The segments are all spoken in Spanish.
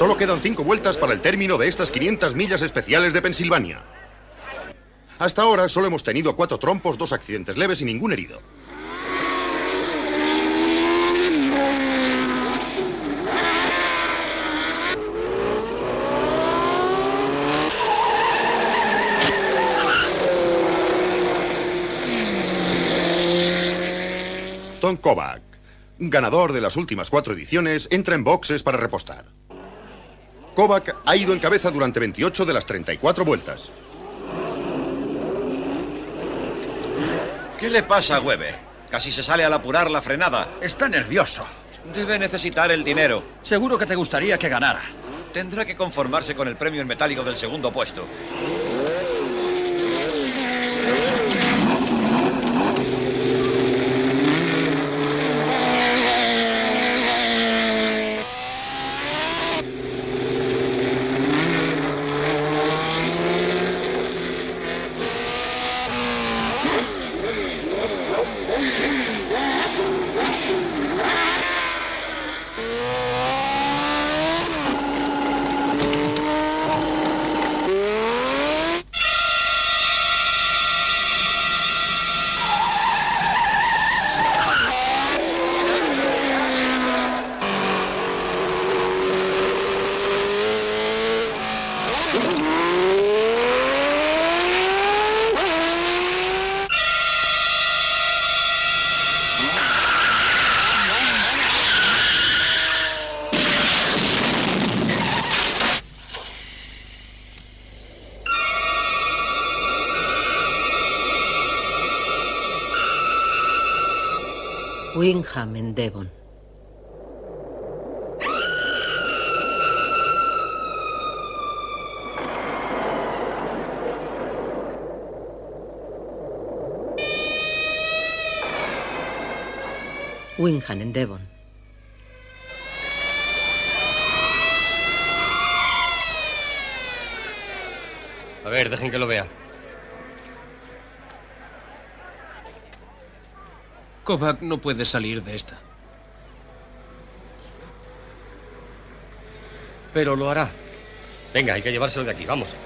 Solo quedan cinco vueltas para el término de estas 500 millas especiales de Pensilvania. Hasta ahora solo hemos tenido cuatro trompos, dos accidentes leves y ningún herido. Tom Kovac, ganador de las últimas cuatro ediciones, entra en boxes para repostar. Kovac ha ido en cabeza durante 28 de las 34 vueltas. ¿Qué le pasa a Weber? Casi se sale al apurar la frenada. Está nervioso. Debe necesitar el dinero. Seguro que te gustaría que ganara. Tendrá que conformarse con el premio en metálico del segundo puesto. En Devon. En Devon. A ver, dejen que lo vea. Kovac no puede salir de esta. Pero lo hará. Venga, hay que llevárselo de aquí, vamos.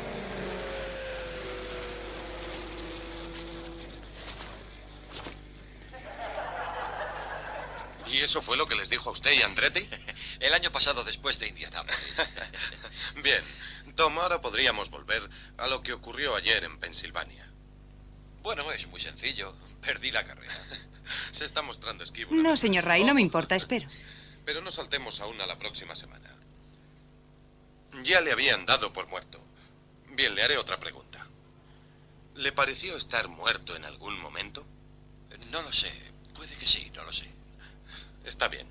¿Y eso fue lo que les dijo a usted y a Andretti? El año pasado después de Indianápolis. Bien, Tom, ahora podríamos volver a lo que ocurrió ayer en Pensilvania. Bueno, es muy sencillo. Perdí la carrera. Se está mostrando esquivo. No, señor Ray, no me importa, espero. Pero no saltemos aún a la próxima semana. Ya le habían dado por muerto. Bien, le haré otra pregunta. ¿Le pareció estar muerto en algún momento? No lo sé. Puede que sí, no lo sé. Está bien.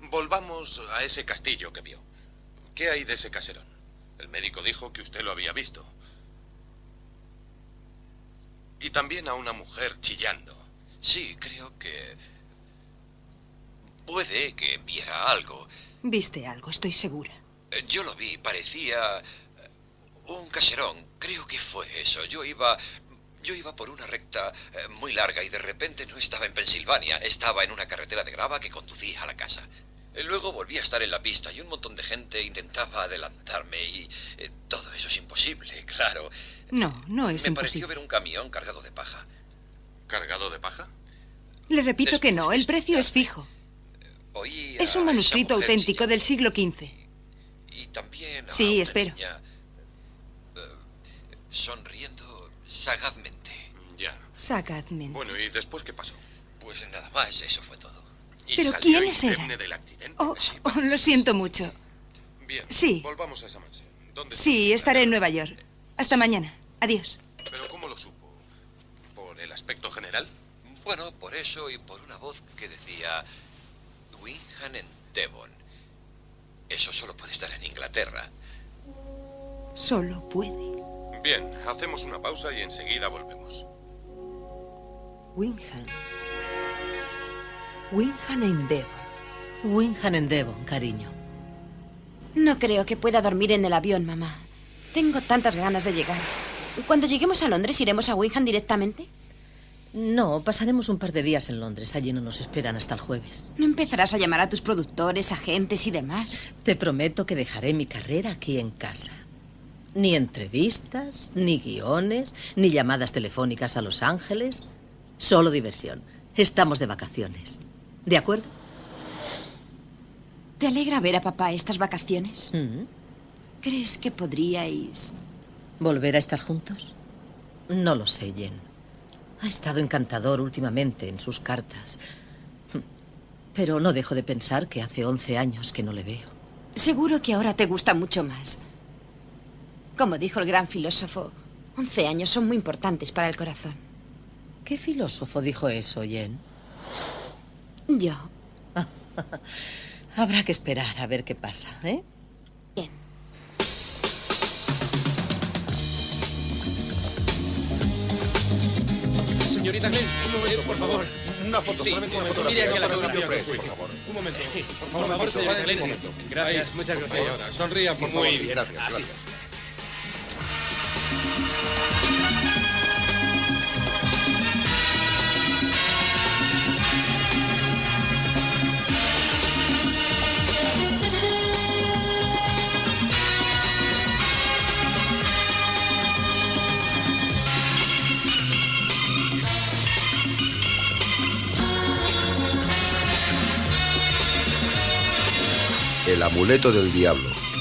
Volvamos a ese castillo que vio. ¿Qué hay de ese caserón? El médico dijo que usted lo había visto. Y también a una mujer chillando. Sí, creo que... Puede que viera algo. Viste algo, estoy segura. Eh, Yo lo vi, parecía... eh, Un caserón, creo que fue eso. Yo iba... Yo iba por una recta eh, muy larga y de repente no estaba en Pensilvania, estaba en una carretera de grava que conducía a la casa. Luego volví a estar en la pista y un montón de gente intentaba adelantarme y eh, todo eso es imposible, claro. No, no es Me pareció imposible. ver un camión cargado de paja. ¿Cargado de paja? Le repito que no, el precio es fijo. Oí Es un manuscrito auténtico del siglo XV. Y también Sí, espero. niña, eh, sonriendo sagazmente. Ya. Sagazmente. Bueno, ¿y después qué pasó? Pues nada más, eso fue todo. ¿Y ¿Pero salió quiénes eran? del accidente? Oh, oh, lo siento mucho. Bien. Sí. Volvamos a esa mansión. ¿Dónde Sí, estaré en Nueva York. Hasta mañana. Adiós. ¿Pero cómo lo supo? ¿Por el aspecto general? Bueno, por eso y por una voz que decía Wingham en Devon. Eso solo puede estar en Inglaterra. Solo puede. Bien, hacemos una pausa y enseguida volvemos. Wingham. Wingham en Devon. Wingham en Devon, cariño. No creo que pueda dormir en el avión, mamá. Tengo tantas ganas de llegar. Cuando lleguemos a Londres, ¿iremos a Wingham directamente? No, pasaremos un par de días en Londres. Allí no nos esperan hasta el jueves. ¿No empezarás a llamar a tus productores, agentes y demás? Te prometo que dejaré mi carrera aquí en casa. Ni entrevistas, ni guiones, ni llamadas telefónicas a Los Ángeles. Solo diversión. Estamos de vacaciones. ¿De acuerdo? ¿Te alegra ver a papá estas vacaciones? Mm. ¿Crees que podríais... ¿Volver a estar juntos? No lo sé, Jen. Ha estado encantador últimamente en sus cartas. Pero no dejo de pensar que hace 11 años que no le veo. Seguro que ahora te gusta mucho más. Como dijo el gran filósofo, 11 años son muy importantes para el corazón. ¿Qué filósofo dijo eso, Jen? Yo. Habrá que esperar a ver qué pasa, ¿eh? Señorita Glenn, un momento, por favor. Una foto, Sí, solamente una mire fotografía. aquí a la fotografía por favor. Un momento. Por favor, señorita Glenn. Gracias, muchas gracias. Sonría, por favor. Muy bien. Gracias, amuleto del diablo.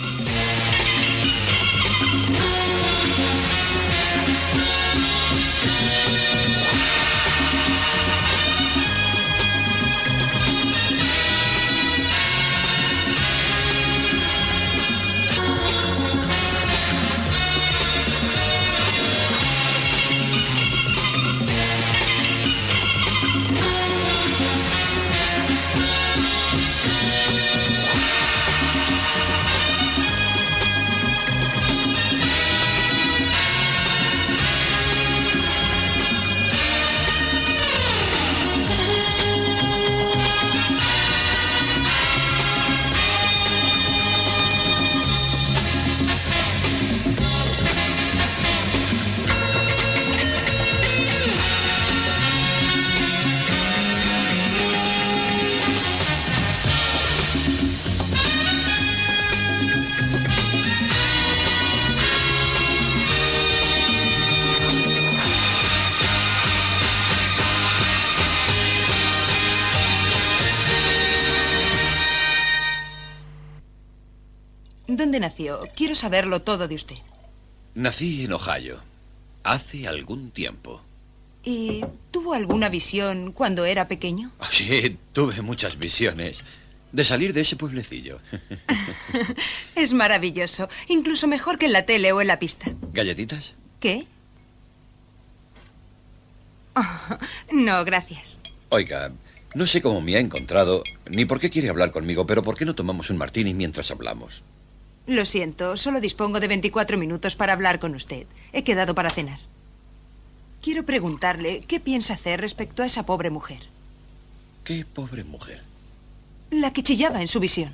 Quiero saberlo todo de usted. Nací en Ohio. Hace algún tiempo. ¿Y tuvo alguna visión cuando era pequeño? Sí, tuve muchas visiones. De salir de ese pueblecillo. Es maravilloso. Incluso mejor que en la tele o en la pista. ¿Galletitas? ¿Qué? Oh, no, gracias. Oiga, no sé cómo me ha encontrado, ni por qué quiere hablar conmigo, pero ¿por qué no tomamos un martini mientras hablamos? Lo siento, solo dispongo de 24 minutos para hablar con usted. He quedado para cenar. Quiero preguntarle qué piensa hacer respecto a esa pobre mujer. Qué pobre mujer. La que chillaba en su visión.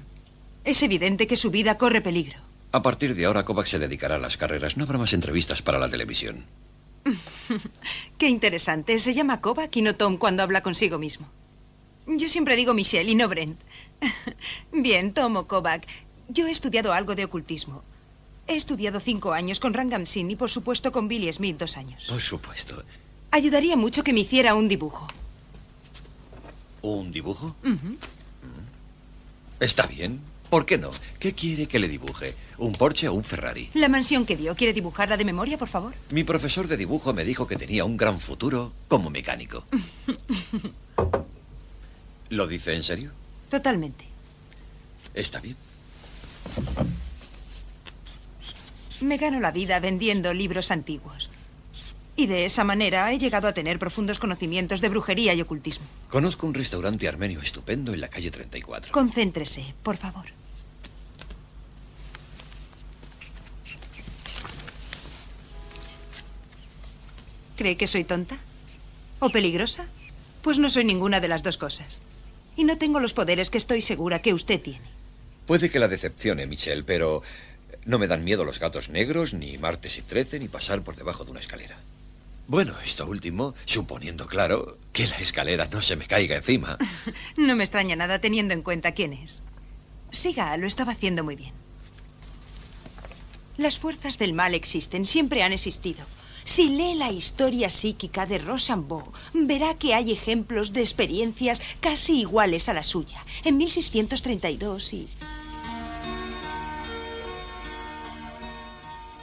Es evidente que su vida corre peligro. A partir de ahora, Kovac se dedicará a las carreras. No habrá más entrevistas para la televisión. Qué interesante. Se llama Kovac y no Tom cuando habla consigo mismo. Yo siempre digo Michelle y no Brent. Bien, Tom o Kovac. Yo he estudiado algo de ocultismo. He estudiado cinco años con Rangam Singh y, por supuesto, con Billy Smith dos años. Por supuesto. Ayudaría mucho que me hiciera un dibujo. ¿Un dibujo? Ujú. Está bien. ¿Por qué no? ¿Qué quiere que le dibuje? ¿Un Porsche o un Ferrari? La mansión que dio, ¿quiere dibujarla de memoria, por favor? Mi profesor de dibujo me dijo que tenía un gran futuro como mecánico. ¿Lo dice en serio? Totalmente. Está bien. Me gano la vida vendiendo libros antiguos. Y de esa manera he llegado a tener profundos conocimientos de brujería y ocultismo. Conozco un restaurante armenio estupendo en la calle 34. Concéntrese, por favor. ¿Cree que soy tonta? ¿O peligrosa? Pues no soy ninguna de las dos cosas. Y no tengo los poderes que estoy segura que usted tiene. Puede que la decepcione, Michelle, pero no me dan miedo los gatos negros, ni martes y trece, ni pasar por debajo de una escalera. Bueno, esto último, suponiendo, claro, que la escalera no se me caiga encima. No me extraña nada teniendo en cuenta quién es. Siga, lo estaba haciendo muy bien. Las fuerzas del mal existen, siempre han existido. Si lee la historia psíquica de Rochambeau, verá que hay ejemplos de experiencias casi iguales a la suya. En 1632 y...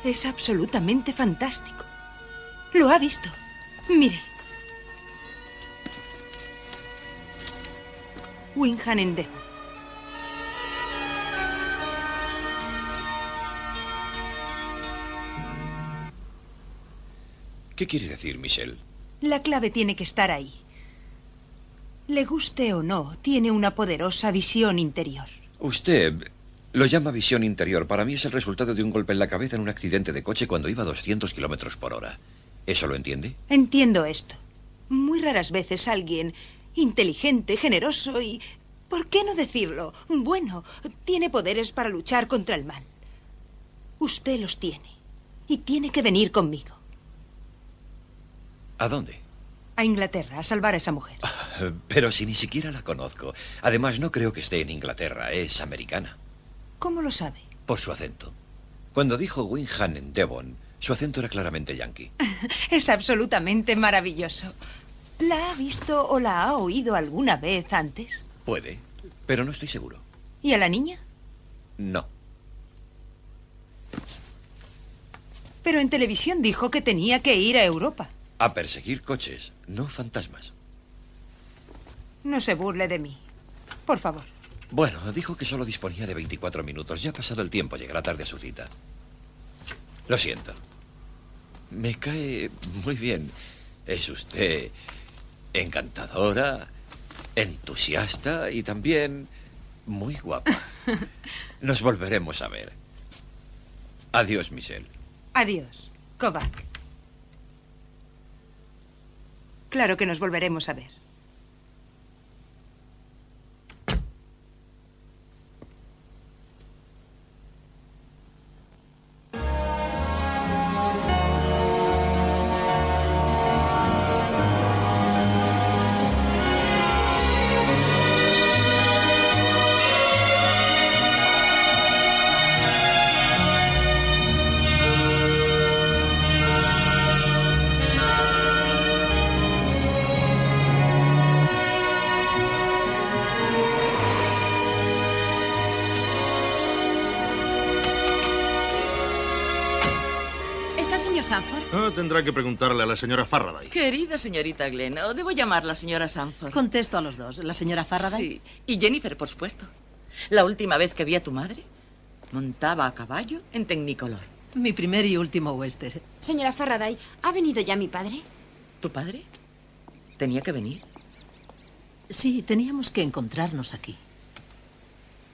Es absolutamente fantástico. Lo ha visto. Mire. Winham en ¿Qué quiere decir, Michelle? La clave tiene que estar ahí. Le guste o no, tiene una poderosa visión interior. Usted lo llama visión interior. Para mí es el resultado de un golpe en la cabeza en un accidente de coche cuando iba a 200 kilómetros por hora. ¿Eso lo entiende? Entiendo esto. Muy raras veces alguien inteligente, generoso y... ¿Por qué no decirlo? Bueno, tiene poderes para luchar contra el mal. Usted los tiene. Y tiene que venir conmigo. ¿A dónde? A Inglaterra, a salvar a esa mujer. Pero si ni siquiera la conozco. Además, no creo que esté en Inglaterra. Es americana. ¿Cómo lo sabe? Por su acento. Cuando dijo Winham en Devon, su acento era claramente yankee. Es absolutamente maravilloso. ¿La ha visto o la ha oído alguna vez antes? Puede, pero no estoy seguro. ¿Y a la niña? No. Pero en televisión dijo que tenía que ir a Europa. A perseguir coches, no fantasmas. No se burle de mí. Por favor. Bueno, dijo que solo disponía de 24 minutos. Ya ha pasado el tiempo, llegará tarde a su cita. Lo siento. Me cae muy bien. Es usted encantadora, entusiasta y también muy guapa. Nos volveremos a ver. Adiós, Michelle. Adiós, Kovac. Claro que nos volveremos a ver. Tendrá que preguntarle a la señora Faraday. Querida señorita Glenn, ¿o debo llamar la señora Sanford? Contesto a los dos. ¿La señora Faraday? Sí, y Jennifer, por supuesto. La última vez que vi a tu madre, montaba a caballo en Tecnicolor. Mi primer y último western. Señora Faraday, ¿ha venido ya mi padre? ¿Tu padre? ¿Tenía que venir? Sí, teníamos que encontrarnos aquí.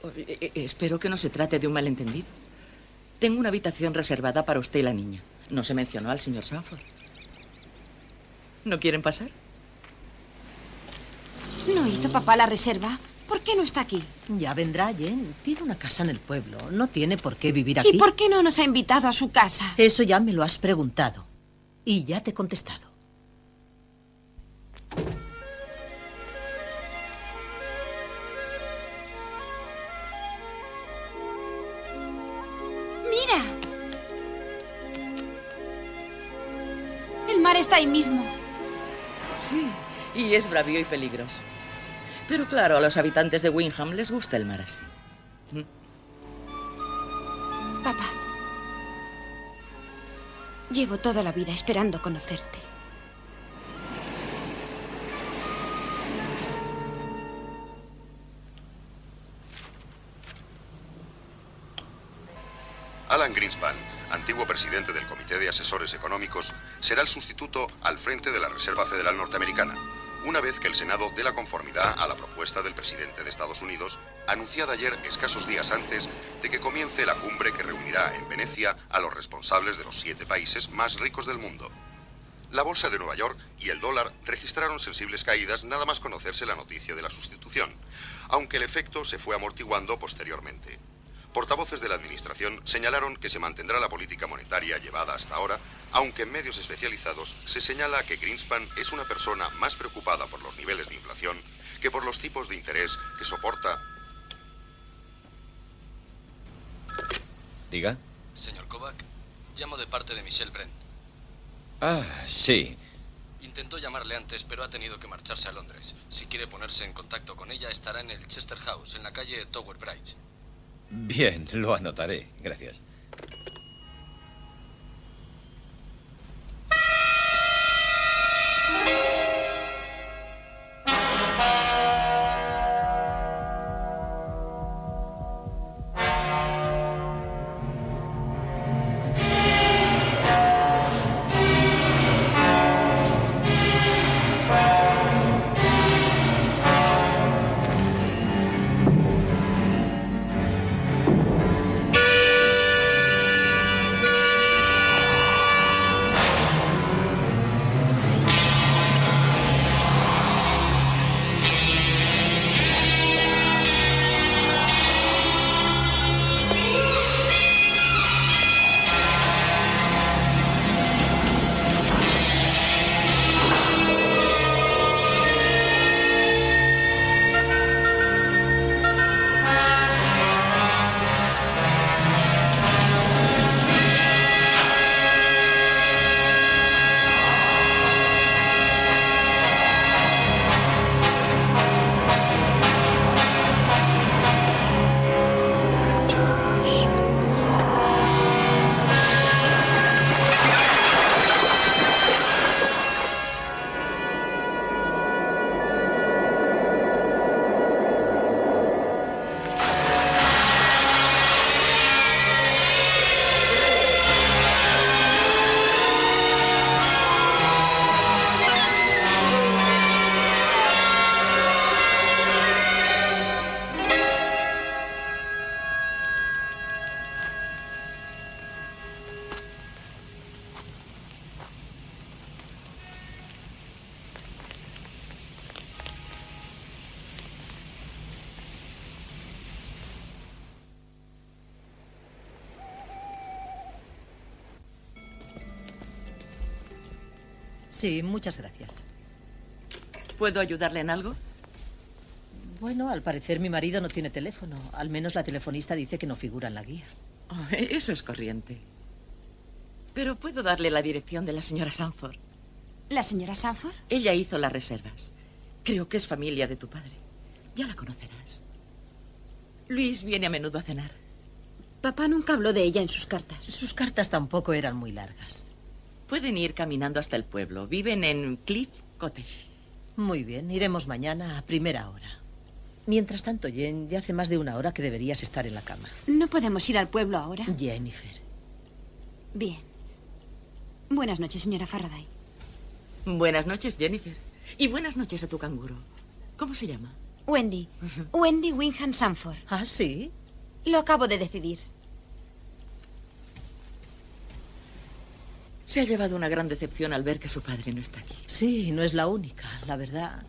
Oh, eh, eh, espero que no se trate de un malentendido. Tengo una habitación reservada para usted y la niña. No se mencionó al señor Sanford. ¿No quieren pasar? ¿No hizo papá la reserva? ¿Por qué no está aquí? Ya vendrá, Jen. Tiene una casa en el pueblo. No tiene por qué vivir aquí. ¿Y por qué no nos ha invitado a su casa? Eso ya me lo has preguntado. Y ya te he contestado. Está ahí mismo. Sí, y es bravío y peligroso. Pero claro, a los habitantes de Wingham les gusta el mar así. Papá, llevo toda la vida esperando conocerte. Alan Greenspan, antiguo presidente del Comité de Asesores Económicos, será el sustituto al frente de la Reserva Federal Norteamericana, una vez que el Senado dé la conformidad a la propuesta del presidente de Estados Unidos, anunciada ayer escasos días antes de que comience la cumbre que reunirá en Venecia a los responsables de los siete países más ricos del mundo. La bolsa de Nueva York y el dólar registraron sensibles caídas nada más conocerse la noticia de la sustitución, aunque el efecto se fue amortiguando posteriormente. Portavoces de la Administración señalaron que se mantendrá la política monetaria llevada hasta ahora, aunque en medios especializados se señala que Greenspan es una persona más preocupada por los niveles de inflación que por los tipos de interés que soporta. Diga. Señor Kovac, llamo de parte de Michelle Brent. Ah, sí. Intentó llamarle antes, pero ha tenido que marcharse a Londres. Si quiere ponerse en contacto con ella, estará en el Chester House, en la calle Tower Bridge. Bien, lo anotaré. Gracias. Sí, muchas gracias. ¿Puedo ayudarle en algo? Bueno, al parecer mi marido no tiene teléfono. Al menos la telefonista dice que no figura en la guía. Oh, eso es corriente. Pero puedo darle la dirección de la señora Sanford. ¿La señora Sanford? Ella hizo las reservas. Creo que es familia de tu padre. Ya la conocerás. Luis viene a menudo a cenar. Papá nunca habló de ella en sus cartas. Sus cartas tampoco eran muy largas. Pueden ir caminando hasta el pueblo. Viven en Cliff Cottage. Muy bien, iremos mañana a primera hora. Mientras tanto, Jen, ya hace más de una hora que deberías estar en la cama. ¿No podemos ir al pueblo ahora? Jennifer. Bien. Buenas noches, señora Faraday. Buenas noches, Jennifer. Y buenas noches a tu canguro. ¿Cómo se llama? Wendy. Wendy Wingham Sanford. ¿Ah, sí? Lo acabo de decidir. Se ha llevado una gran decepción al ver que su padre no está aquí. Sí, no es la única. La verdad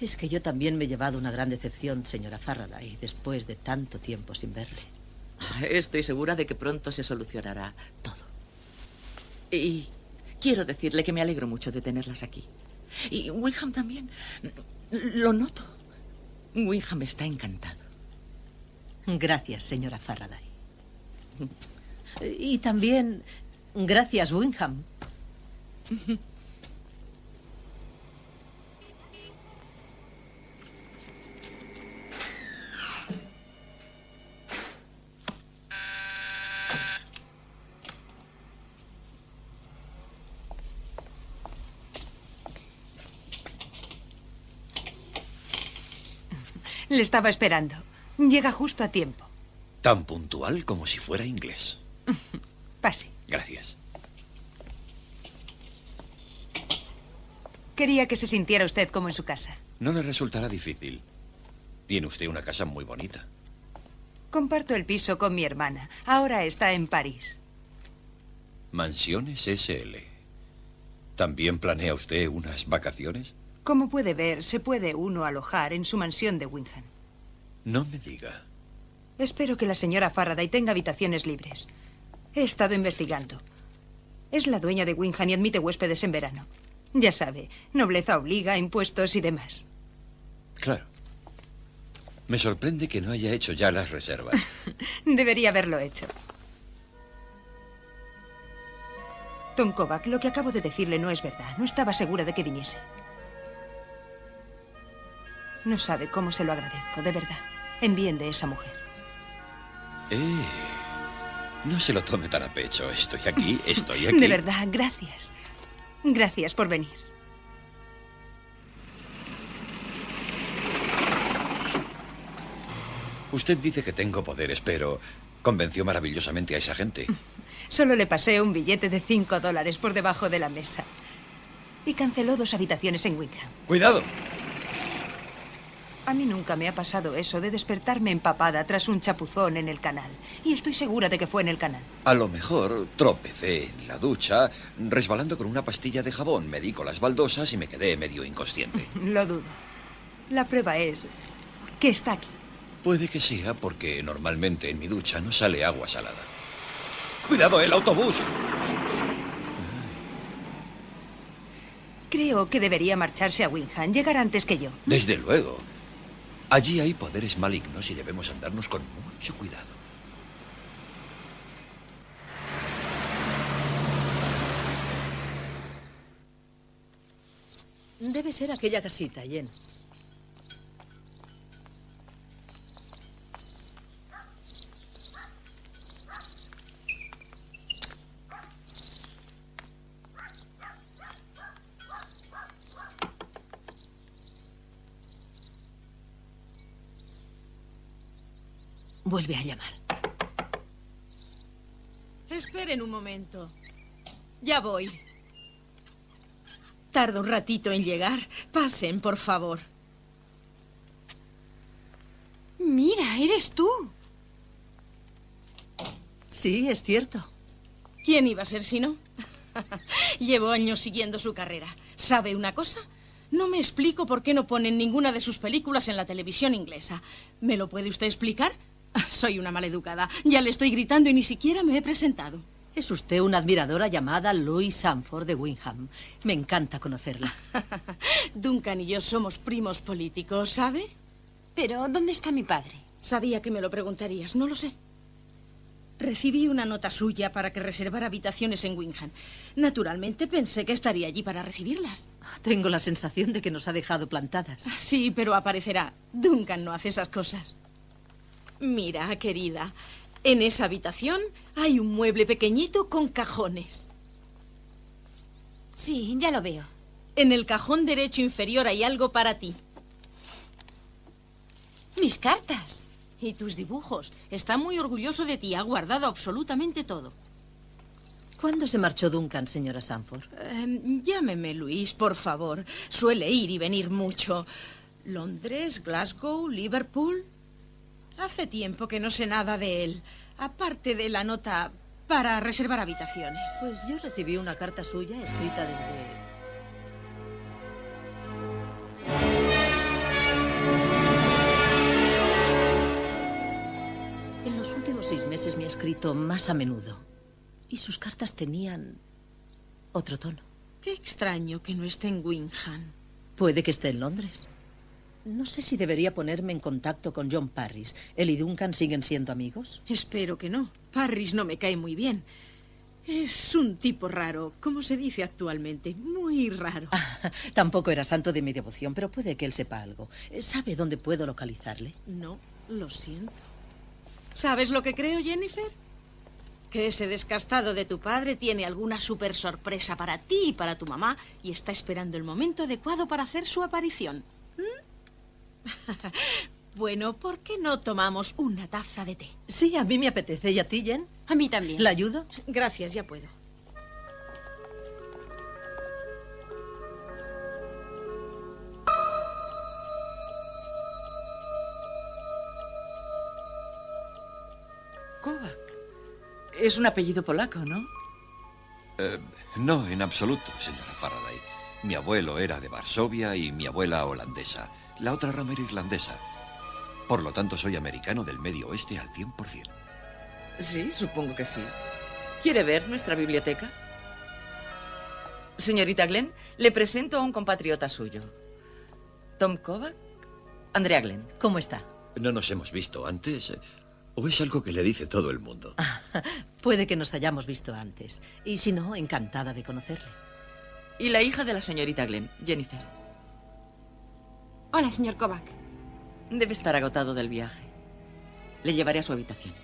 es que yo también me he llevado una gran decepción, señora Faraday, después de tanto tiempo sin verle. Ah, Estoy segura de que pronto se solucionará todo. Y quiero decirle que me alegro mucho de tenerlas aquí. Y Wingham también. Lo noto. Wingham está encantado. Gracias, señora Faraday. Y también gracias, Wingham. Le estaba esperando. Llega justo a tiempo. Tan puntual como si fuera inglés. Pase. Gracias. Quería que se sintiera usted como en su casa. No le resultará difícil. Tiene usted una casa muy bonita. Comparto el piso con mi hermana. Ahora está en París. Mansiones SL. ¿También planea usted unas vacaciones? Como puede ver, se puede uno alojar en su mansión de Wingham. No me diga. Espero que la señora Faraday tenga habitaciones libres. He estado investigando. Es la dueña de Wingham y admite huéspedes en verano. Ya sabe, nobleza obliga, impuestos y demás. Claro. Me sorprende que no haya hecho ya las reservas. Debería haberlo hecho. Tom Kovac, lo que acabo de decirle no es verdad. No estaba segura de que viniese. No sabe cómo se lo agradezco, de verdad. En bien de esa mujer. Eh, no se lo tome tan a pecho. Estoy aquí, estoy aquí. De verdad, gracias. Gracias por venir. Usted dice que tengo poderes, pero convenció maravillosamente a esa gente. Solo le pasé un billete de cinco dólares por debajo de la mesa. Y canceló dos habitaciones en Wingham. ¡Cuidado! A mí nunca me ha pasado eso de despertarme empapada tras un chapuzón en el canal. Y estoy segura de que fue en el canal. A lo mejor tropecé en la ducha, resbalando con una pastilla de jabón. Me di con las baldosas y me quedé medio inconsciente. Lo dudo. La prueba es que está aquí. Puede que sea porque normalmente en mi ducha no sale agua salada. ¡Cuidado, el autobús! Creo que debería marcharse a Wingham, llegar antes que yo. Desde luego. Allí hay poderes malignos y debemos andarnos con mucho cuidado. Debe ser aquella casita, Jen. Vuelve a llamar. Esperen un momento. Ya voy. Tarda un ratito en llegar. Pasen, por favor. Mira, eres tú. Sí, es cierto. ¿Quién iba a ser si no? Llevo años siguiendo su carrera. ¿Sabe una cosa? No me explico por qué no ponen ninguna de sus películas en la televisión inglesa. ¿Me lo puede usted explicar? Soy una maleducada. Ya le estoy gritando y ni siquiera me he presentado. Es usted una admiradora llamada Louis Sanford de Wingham. Me encanta conocerla. Duncan y yo somos primos políticos, ¿sabe? Pero, ¿dónde está mi padre? Sabía que me lo preguntarías, no lo sé. Recibí una nota suya para que reservara habitaciones en Wingham. Naturalmente pensé que estaría allí para recibirlas. Tengo la sensación de que nos ha dejado plantadas. Sí, pero aparecerá. Duncan no hace esas cosas. Mira, querida, en esa habitación hay un mueble pequeñito con cajones. Sí, ya lo veo. En el cajón derecho inferior hay algo para ti. Mis cartas. Y tus dibujos. Está muy orgulloso de ti. Ha guardado absolutamente todo. ¿Cuándo se marchó Duncan, señora Sanford? Eh, llámeme Luis, por favor. Suele ir y venir mucho. Londres, Glasgow, Liverpool. Hace tiempo que no sé nada de él. Aparte de la nota para reservar habitaciones. Pues yo recibí una carta suya escrita desde... En los últimos seis meses me ha escrito más a menudo. Y sus cartas tenían otro tono. Qué extraño que no esté en Wingham. Puede que esté en Londres. No sé si debería ponerme en contacto con John Parris. ¿Él y Duncan siguen siendo amigos? Espero que no. Parris no me cae muy bien. Es un tipo raro, como se dice actualmente, muy raro. Ah, tampoco era santo de mi devoción, pero puede que él sepa algo. ¿Sabe dónde puedo localizarle? No, lo siento. ¿Sabes lo que creo, Jennifer? Que ese descastado de tu padre tiene alguna super sorpresa para ti y para tu mamá y está esperando el momento adecuado para hacer su aparición. ¿Mm? bueno, ¿por qué no tomamos una taza de té? Sí, a mí me apetece. ¿Y a ti, Jen? A mí también. ¿La ayudo? Gracias, ya puedo. Kovac. Es un apellido polaco, ¿no? Eh, no, en absoluto, señora Faraday. Mi abuelo era de Varsovia y mi abuela holandesa. La otra rama era irlandesa. Por lo tanto, soy americano del medio oeste al 100%. Sí, supongo que sí. ¿Quiere ver nuestra biblioteca? Señorita Glenn, le presento a un compatriota suyo. Tom Kovac, Andrea Glenn. ¿Cómo está? ¿No nos hemos visto antes? ¿O es algo que le dice todo el mundo? Puede que nos hayamos visto antes. Y si no, encantada de conocerle. Y la hija de la señorita Glenn, Jennifer. Hola, señor Kovac. Debe estar agotado del viaje. Le llevaré a su habitación.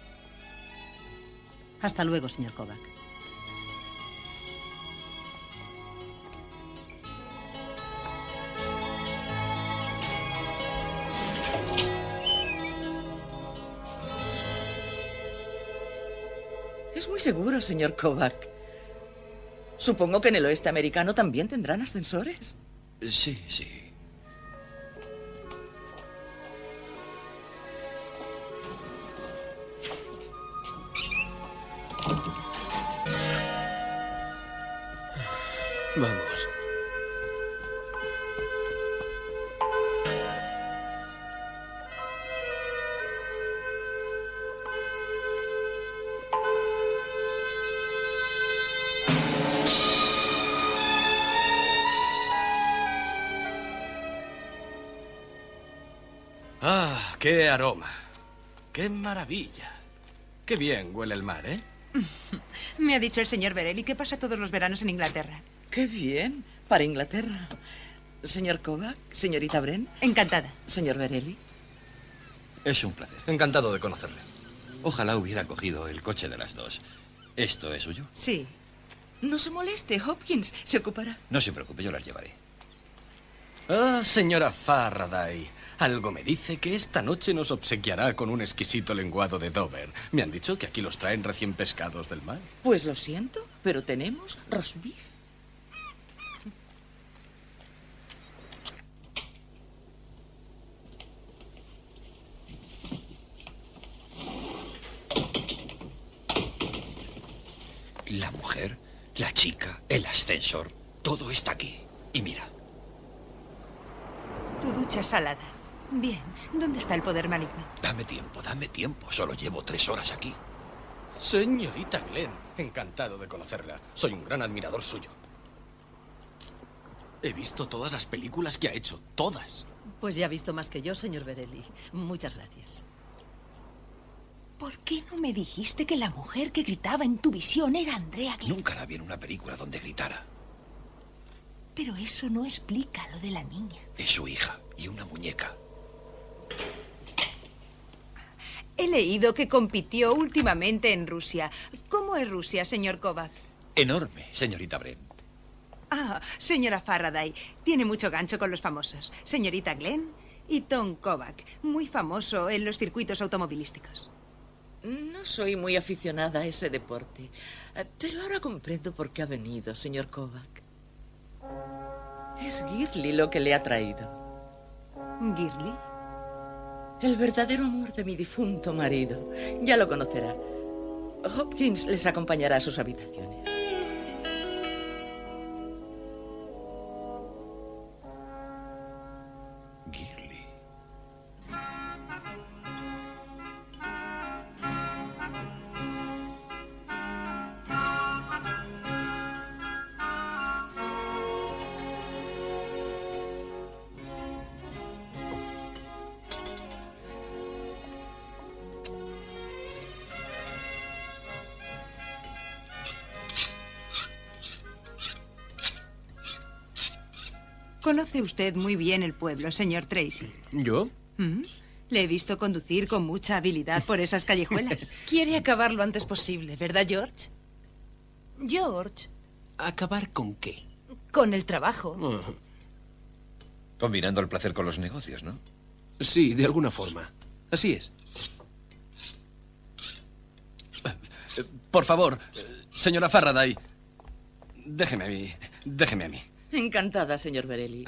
Hasta luego, señor Kovac. Es muy seguro, señor Kovac. Supongo que en el oeste americano también tendrán ascensores. Sí, sí. Vamos. Ah, qué aroma. Qué maravilla. Qué bien huele el mar, ¿eh? Me ha dicho el señor Berelli que pasa todos los veranos en Inglaterra. ¡Qué bien! Para Inglaterra. Señor Kovac, señorita Bren. Encantada. Señor Berelli. Es un placer. Encantado de conocerle. Ojalá hubiera cogido el coche de las dos. ¿Esto es suyo? Sí. No se moleste, Hopkins. Se ocupará. No se preocupe, yo las llevaré. Ah, señora Faraday. Algo me dice que esta noche nos obsequiará con un exquisito lenguado de Dover. Me han dicho que aquí los traen recién pescados del mar. Pues lo siento, pero tenemos roast La mujer, la chica, el ascensor, todo está aquí. Y mira, Tu ducha salada. Bien. ¿Dónde está el poder maligno? dame tiempo, dame tiempo. Solo llevo tres horas aquí. Señorita Glenn, encantado de conocerla. Soy un gran admirador suyo. He visto todas las películas que ha hecho, todas. Pues ya ha visto más que yo, señor Berelli. Muchas gracias. ¿Por qué no me dijiste que la mujer que gritaba en tu visión era Andrea Glenn? Nunca la vi en una película donde gritara. Pero eso no explica lo de la niña. Es su hija y una muñeca. He leído que compitió últimamente en Rusia. ¿Cómo es Rusia, señor Kovac? Enorme, señorita Bren. Ah, señora Faraday, tiene mucho gancho con los famosos. Señorita Glenn y Tom Kovac, muy famoso en los circuitos automovilísticos. No soy muy aficionada a ese deporte, eh, pero ahora comprendo por qué ha venido, señor Kovac. Es Girly lo que le ha traído. ¿Girly? El verdadero amor de mi difunto marido. Ya lo conocerá. Hopkins les acompañará a sus habitaciones. Conoce usted muy bien el pueblo, señor Tracy. ¿Yo? ¿Mm? Le he visto conducir con mucha habilidad por esas callejuelas. Quiere acabar lo antes posible, ¿verdad, George? George, ¿Acabar con qué? con el trabajo. Combinando el placer con los negocios, ¿no? Sí, de alguna forma. Así es. Eh, Por favor, eh, señora Faraday, déjeme a mí. Déjeme a mí. Encantada, señor Berelli.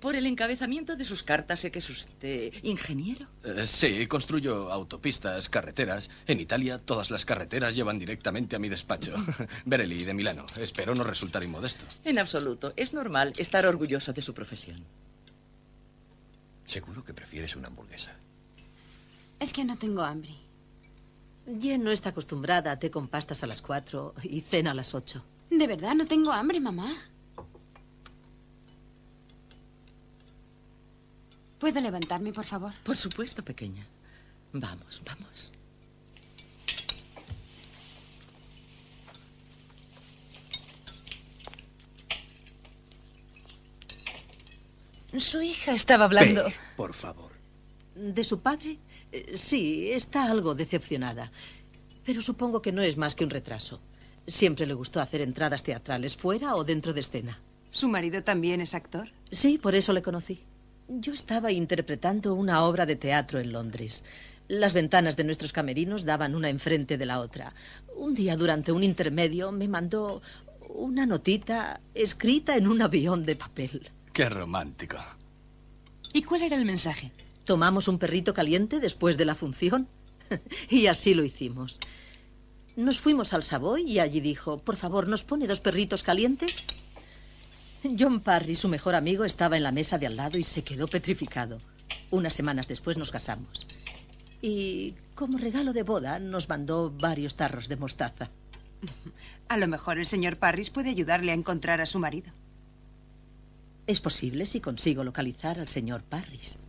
Por el encabezamiento de sus cartas sé que es usted ingeniero. Eh, sí, construyo autopistas, carreteras. En Italia todas las carreteras llevan directamente a mi despacho. Berelli, de Milano. Espero no resultar inmodesto. En absoluto. Es normal estar orgulloso de su profesión. Seguro que prefieres una hamburguesa. Es que no tengo hambre. Jen no está acostumbrada a té con pastas a las cuatro y cena a las ocho. De verdad, no tengo hambre, mamá. ¿Puedo levantarme, por favor? Por supuesto, pequeña. Vamos, vamos. Su hija estaba hablando. Por favor. ¿De su padre? Eh, Sí, está algo decepcionada. Pero supongo que no es más que un retraso. Siempre le gustó hacer entradas teatrales fuera o dentro de escena. ¿Su marido también es actor? Sí, por eso le conocí. Yo estaba interpretando una obra de teatro en Londres. Las ventanas de nuestros camerinos daban una enfrente de la otra. Un día durante un intermedio me mandó una notita escrita en un avión de papel. Qué romántico. ¿Y cuál era el mensaje? Tomamos un perrito caliente después de la función. y así lo hicimos. Nos fuimos al Savoy y allí dijo, por favor, ¿nos pone dos perritos calientes? John Parry, su mejor amigo, estaba en la mesa de al lado y se quedó petrificado. Unas semanas después nos casamos. Y como regalo de boda nos mandó varios tarros de mostaza. A lo mejor el señor Parris puede ayudarle a encontrar a su marido. Es posible si consigo localizar al señor Parris.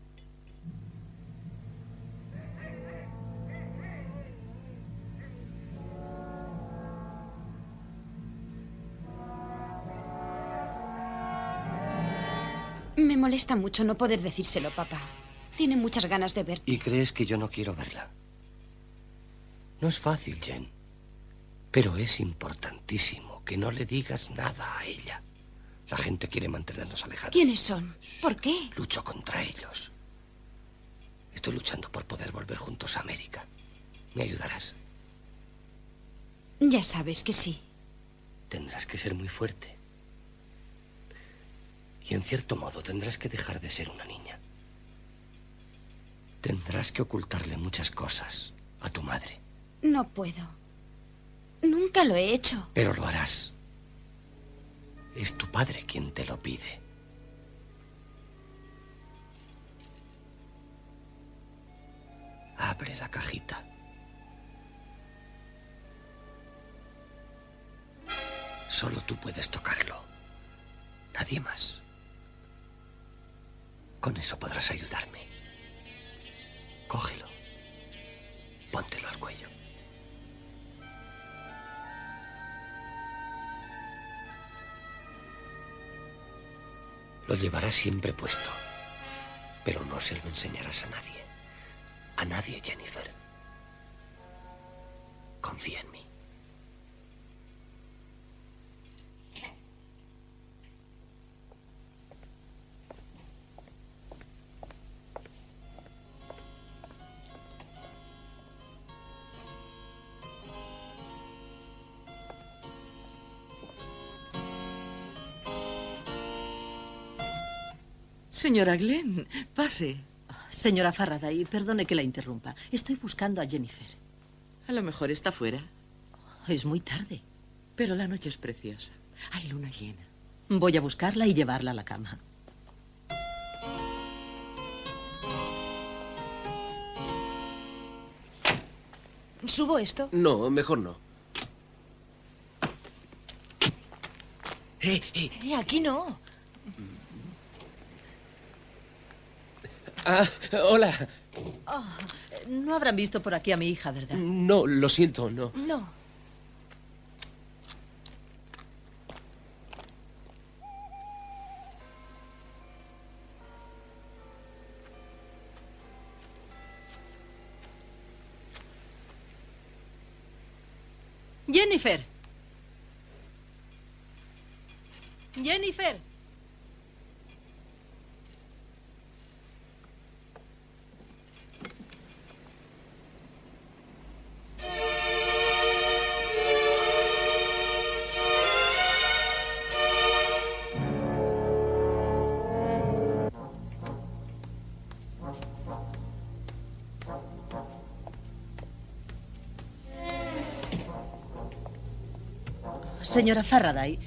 Me molesta mucho no poder decírselo, papá. Tiene muchas ganas de verte. ¿Y crees que yo no quiero verla? No es fácil, Jen. Pero es importantísimo que no le digas nada a ella. La gente quiere mantenernos alejados. ¿Quiénes son? ¿Por qué? Lucho contra ellos. Estoy luchando por poder volver juntos a América. ¿Me ayudarás? Ya sabes que sí. Tendrás que ser muy fuerte. Y en cierto modo tendrás que dejar de ser una niña. Tendrás que ocultarle muchas cosas a tu madre. No puedo. Nunca lo he hecho. Pero lo harás. Es tu padre quien te lo pide. Abre la cajita. Solo tú puedes tocarlo. Nadie más. Con eso podrás ayudarme. Cógelo. Póntelo al cuello. Lo llevarás siempre puesto. Pero no se lo enseñarás a nadie. A nadie, Jennifer. Confía en mí. Señora Glenn, pase. Señora Faraday, perdone que la interrumpa. Estoy buscando a Jennifer. A lo mejor está fuera. Es muy tarde. Pero la noche es preciosa. Hay luna llena. Voy a buscarla y llevarla a la cama. ¿Subo esto? No, mejor no. Eh, aquí no. Ah, hola. Oh, no habrán visto por aquí a mi hija, ¿verdad? No, lo siento, no. No. Jennifer. Jennifer. Señora Faraday.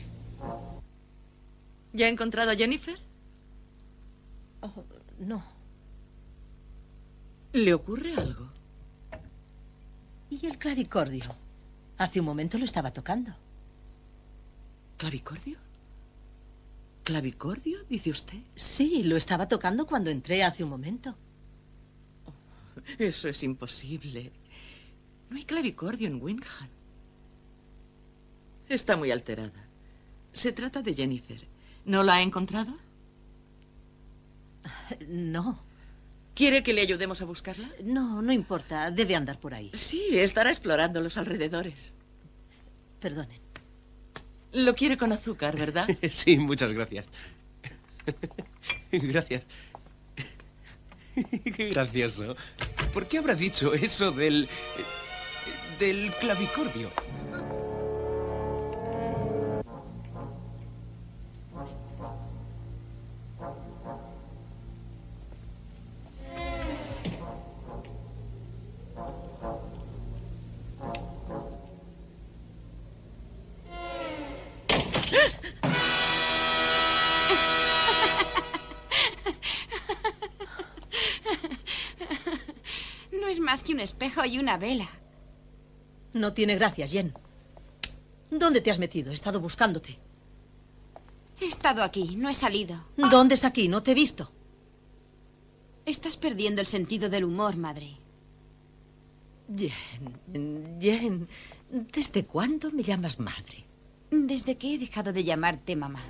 ¿Ya ha encontrado a Jennifer? Oh, no. ¿Le ocurre algo? ¿Y el clavicordio? Hace un momento lo estaba tocando. ¿Clavicordio? clavicordio, dice usted? Sí, lo estaba tocando cuando entré hace un momento. Eso es imposible. No hay clavicordio en Windham. Está muy alterada. Se trata de Jennifer. ¿No la ha encontrado? No. ¿Quiere que le ayudemos a buscarla? No, no importa. Debe andar por ahí. Sí, estará explorando los alrededores. Perdonen. Lo quiere con azúcar, ¿verdad? Sí, muchas gracias. Gracias. Qué gracioso. ¿Por qué habrá dicho eso del... del clavicordio? Un espejo y una vela. No tiene gracia, Jen. ¿Dónde te has metido? He estado buscándote. He estado aquí, no he salido. ¿Dónde es aquí? No te he visto. Estás perdiendo el sentido del humor, madre. Jen, Jen, ¿desde cuándo me llamas madre? Desde que he dejado de llamarte mamá.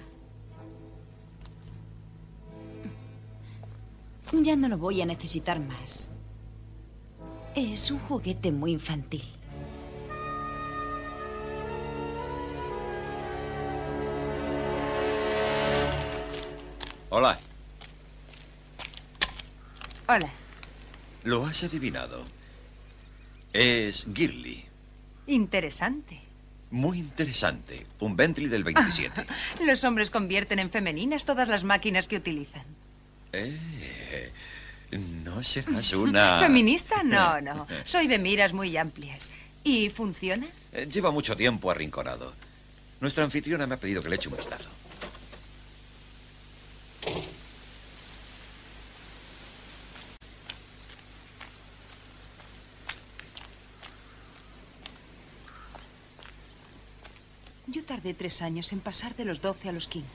Ya no lo voy a necesitar más. Es un juguete muy infantil. Hola, Hola. lo has adivinado. Es Girly. Interesante. Muy interesante. Un Bentley del 27. Los hombres convierten en femeninas todas las máquinas que utilizan. Eh, no serás una... ¿Feminista? No, no. Soy de miras muy amplias. ¿Y funciona? Eh, Lleva mucho tiempo arrinconado. Nuestra anfitriona me ha pedido que le eche un vistazo. Yo tardé tres años en pasar de los 12 a los 15.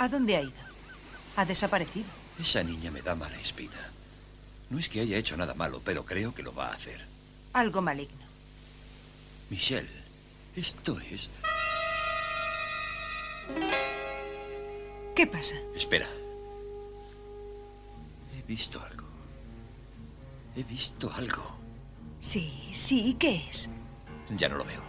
¿A dónde ha ido? Ha desaparecido. Esa niña me da mala espina. No es que haya hecho nada malo, pero creo que lo va a hacer. Algo maligno. Michelle, esto es... ¿Qué pasa? Espera. He visto algo. He visto algo. Sí, sí, ¿qué es? Ya no lo veo.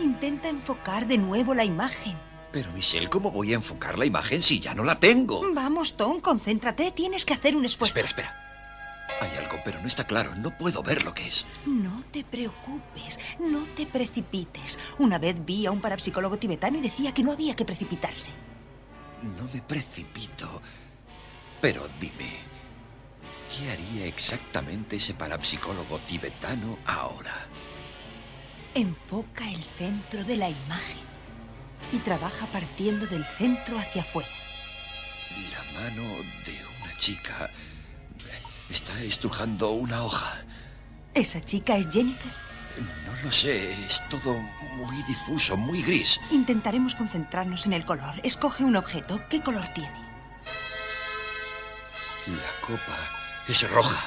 Intenta enfocar de nuevo la imagen. Pero, Michelle, ¿cómo voy a enfocar la imagen si ya no la tengo? Vamos, Tom, concéntrate. Tienes que hacer un esfuerzo. Espera, espera. Hay algo, pero no está claro. No puedo ver lo que es. No te preocupes, no te precipites. Una vez vi a un parapsicólogo tibetano y decía que no había que precipitarse. No me precipito. Pero dime, ¿qué haría exactamente ese parapsicólogo tibetano ahora? Enfoca el centro de la imagen y trabaja partiendo del centro hacia afuera. La mano de una chica está estrujando una hoja. ¿Esa chica es Jennifer? No lo sé, es todo muy difuso, muy gris. Intentaremos concentrarnos en el color. Escoge un objeto. ¿Qué color tiene? La copa es roja.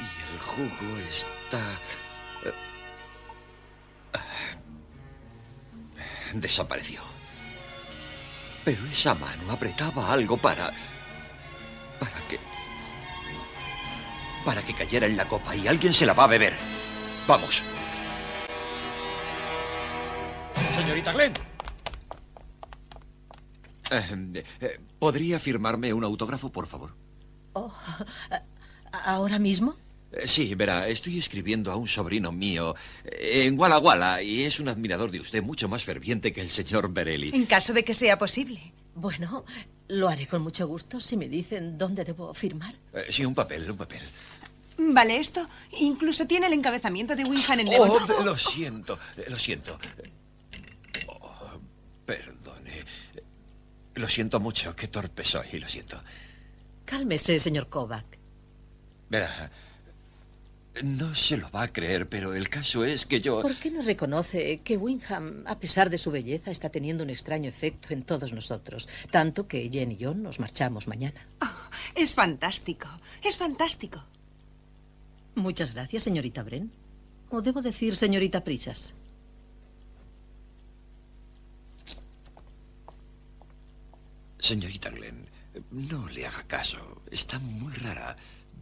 Y el jugo está... Desapareció. Pero esa mano apretaba algo para... Para que... Para que cayera en la copa y alguien se la va a beber. Vamos. Señorita Glenn. Eh, eh, ¿Podría firmarme un autógrafo, por favor? Oh, ¿Ahora mismo? Eh, Sí, verá, estoy escribiendo a un sobrino mío eh, en Walla Walla y es un admirador de usted mucho más ferviente que el señor Berelli. En caso de que sea posible. Bueno, lo haré con mucho gusto si me dicen dónde debo firmar. Eh, sí, un papel, un papel. Vale, esto incluso tiene el encabezamiento de Winham en Oh, Devon. lo siento, lo siento. Oh, perdone. Lo siento mucho, qué torpe soy, lo siento. Cálmese, señor Kovac. Verá, no se lo va a creer, pero el caso es que yo... ¿Por qué no reconoce que Winham, a pesar de su belleza, está teniendo un extraño efecto en todos nosotros? Tanto que Jen y yo nos marchamos mañana. Es fantástico, es fantástico. Muchas gracias, señorita Bren. O debo decir, señorita Prisas. Señorita Glenn, no le haga caso. Está muy rara.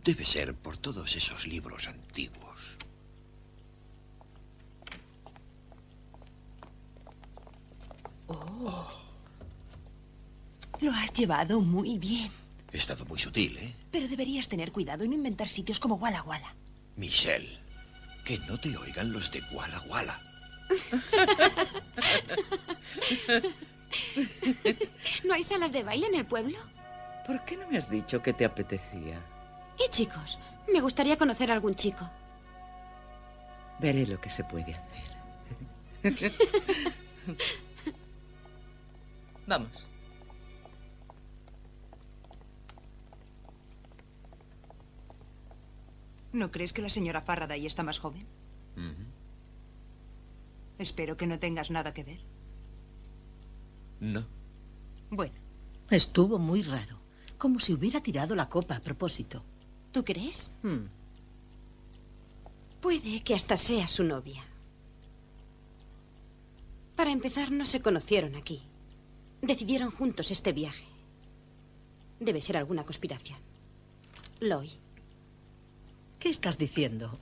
Debe ser por todos esos libros antiguos. Oh. Lo has llevado muy bien. He estado muy sutil, ¿eh? Pero deberías tener cuidado y no inventar sitios como Walla Walla. Michelle, que no te oigan los de Walla Walla. ¿No hay salas de baile en el pueblo? ¿Por qué no me has dicho que te apetecía? Y chicos, me gustaría conocer a algún chico. Veré lo que se puede hacer. Vamos. ¿No crees que la señora Faraday está más joven? Espero que no tengas nada que ver. No. Bueno, Estuvo muy raro. Como si hubiera tirado la copa a propósito. ¿Tú crees? Hmm. Puede que hasta sea su novia. Para empezar, no se conocieron aquí. Decidieron juntos este viaje. Debe ser alguna conspiración. Loy. ¿Qué estás diciendo?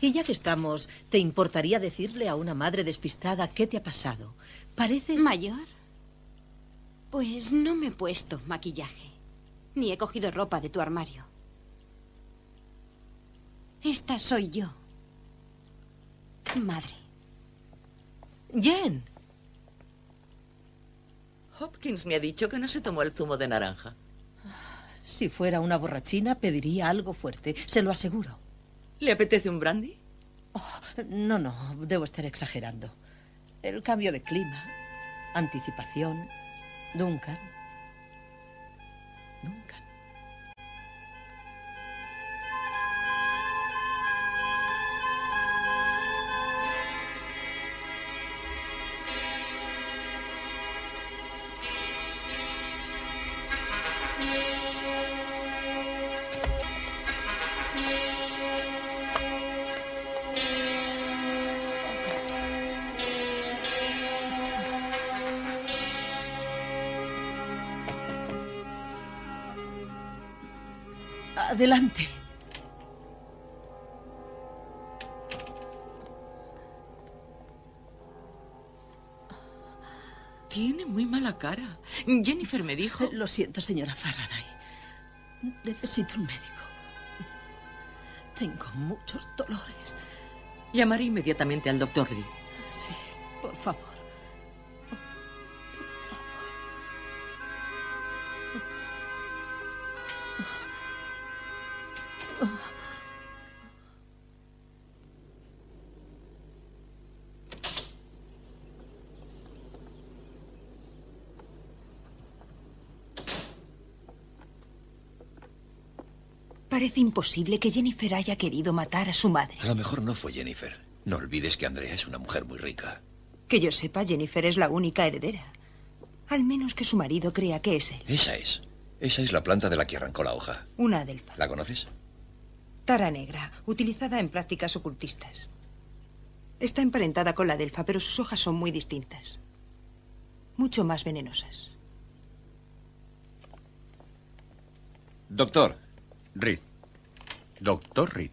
Y ya que estamos, ¿te importaría decirle a una madre despistada qué te ha pasado? Pareces... ¿Mayor? Pues no me he puesto maquillaje. Ni he cogido ropa de tu armario. Esta soy yo. Madre. Jen. Hopkins me ha dicho que no se tomó el zumo de naranja. Si fuera una borrachina, pediría algo fuerte, se lo aseguro. ¿Le apetece un brandy? Oh, no, no, debo estar exagerando. El cambio de clima, anticipación, Duncan. Duncan. Adelante. Tiene muy mala cara. Jennifer me dijo... Lo siento, señora Faraday. Necesito un médico. Tengo muchos dolores. Llamaré inmediatamente al doctor Dee. Sí, parece imposible que Jennifer haya querido matar a su madre. A lo mejor no fue Jennifer. No olvides que Andrea es una mujer muy rica. Que yo sepa, Jennifer es la única heredera. Al menos que su marido crea que es él. Esa es. Esa es la planta de la que arrancó la hoja. Una adelfa. ¿La conoces? Tara negra, utilizada en prácticas ocultistas. Está emparentada con la adelfa, pero sus hojas son muy distintas. Mucho más venenosas. Doctor. Reed. Doctor Reed.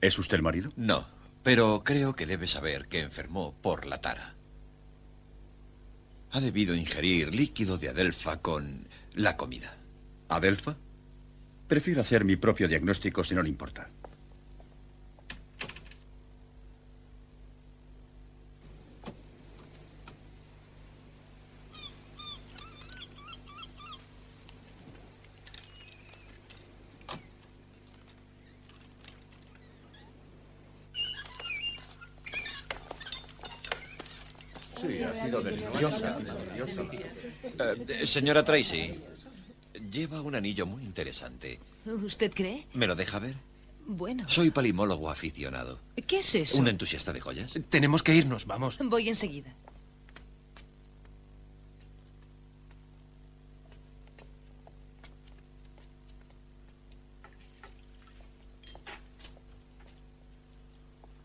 ¿Es usted el marido? No, pero creo que debe saber que enfermó por la tara. Ha debido ingerir líquido de adelfa con la comida. ¿Adelfa? Prefiero hacer mi propio diagnóstico si no le importa. Ha deliciosa. Eh, señora Tracy, lleva un anillo muy interesante. ¿Usted cree? ¿Me lo deja ver? Bueno. Soy palimólogo aficionado. ¿Qué es eso? ¿Un entusiasta de joyas? Tenemos que irnos, vamos. Voy enseguida.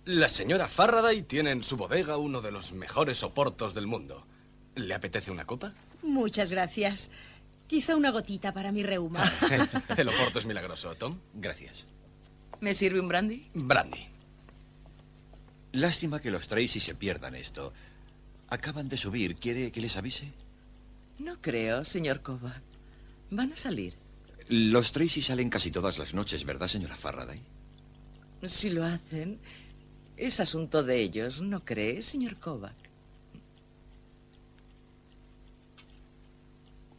La señora Faraday tiene en su bodega uno de los mejores oportos del mundo. ¿Le apetece una copa? Muchas gracias. Quizá una gotita para mi reuma. El oporto es milagroso, Tom. Gracias. ¿Me sirve un brandy? Brandy. Lástima que los Tracy se pierdan esto. Acaban de subir. ¿Quiere que les avise? No creo, señor Kovac. Van a salir. Los Tracy salen casi todas las noches, ¿verdad, señora Faraday? Si lo hacen, es asunto de ellos, ¿no cree, señor Kovac?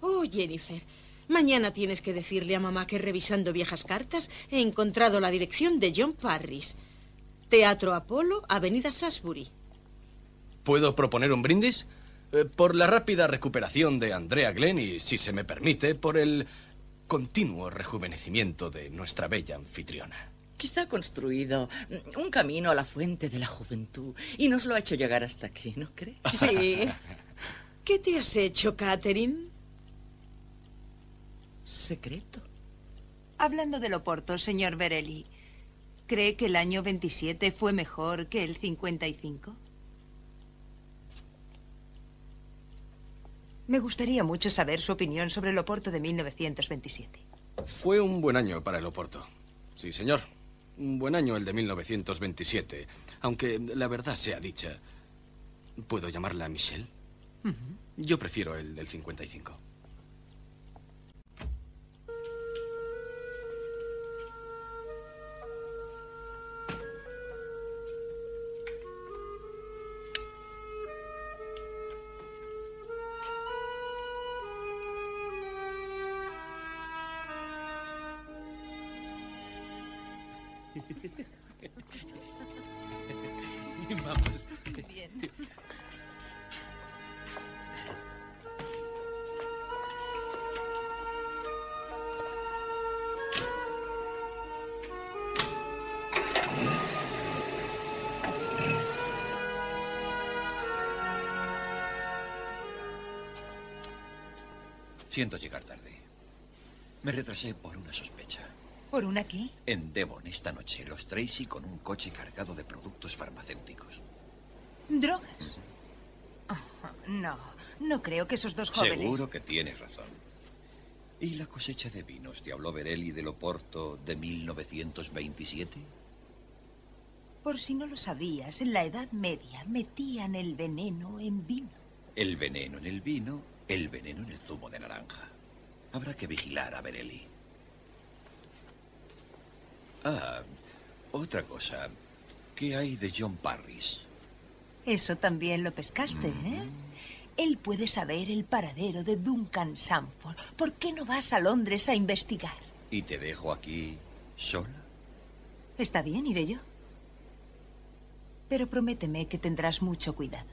Oh, Jennifer. Mañana tienes que decirle a mamá que revisando viejas cartas he encontrado la dirección de John Parris. Teatro Apolo, Avenida Salisbury. ¿Puedo proponer un brindis? Eh, por la rápida recuperación de Andrea Glenn y, si se me permite, por el continuo rejuvenecimiento de nuestra bella anfitriona. Quizá ha construido un camino a la fuente de la juventud y nos lo ha hecho llegar hasta aquí, ¿no cree? Sí. ¿Qué te has hecho, Catherine? Secreto. Hablando del Oporto, señor Berelli, ¿cree que el año 27 fue mejor que el 55? Me gustaría mucho saber su opinión sobre el Oporto de 1927. Fue un buen año para el Oporto. Sí, señor. Un buen año el de 1927. Aunque la verdad sea dicha. ¿Puedo llamarla Michelle? Yo prefiero el del 55. Por una sospecha. ¿Por una qué? En Devon esta noche, los Tracy con un coche cargado de productos farmacéuticos. ¿Drogas? Oh, no, no creo que esos dos jóvenes... Seguro que tienes razón. ¿Y la cosecha de vinos te habló Berelli del Oporto de 1927? Por si no lo sabías, en la Edad Media metían el veneno en vino. El veneno en el vino, el veneno en el zumo de naranja. Habrá que vigilar a Berelli. Ah, otra cosa. ¿Qué hay de John Parris? Eso también lo pescaste, ¿eh? Él puede saber el paradero de Duncan Sanford. ¿Por qué no vas a Londres a investigar? ¿Y te dejo aquí sola? Está bien, iré yo. Pero prométeme que tendrás mucho cuidado.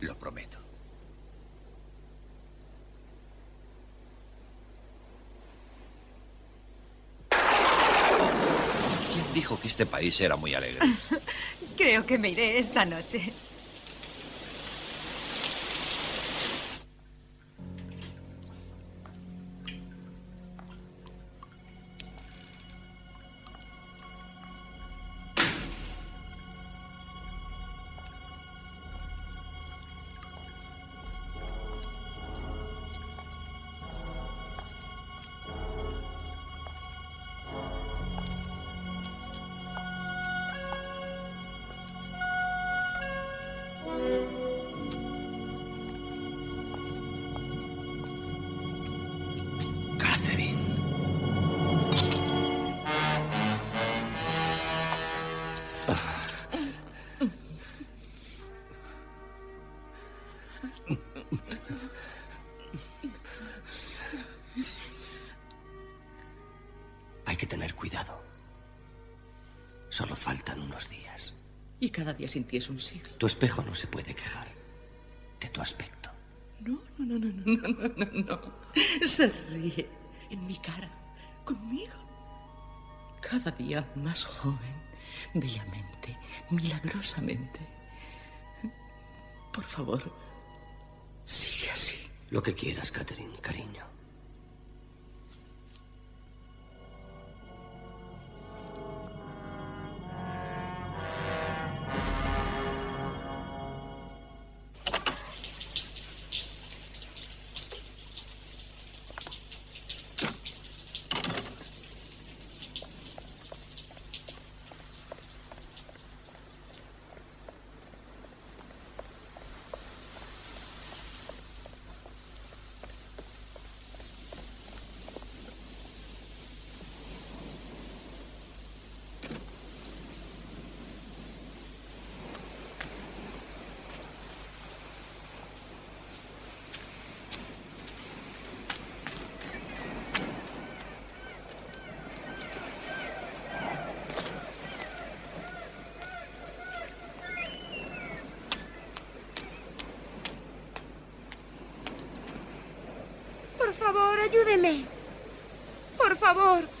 Lo prometo. Dijo que este país era muy alegre? Creo que me iré esta noche. Cada día sin ti es un siglo. Tu espejo no se puede quejar de tu aspecto. No, no, no, no, no, no, no, no. Se ríe en mi cara, conmigo. Cada día más joven, bellamente, milagrosamente. Por favor, sigue así. Lo que quieras, Catherine, cariño. Por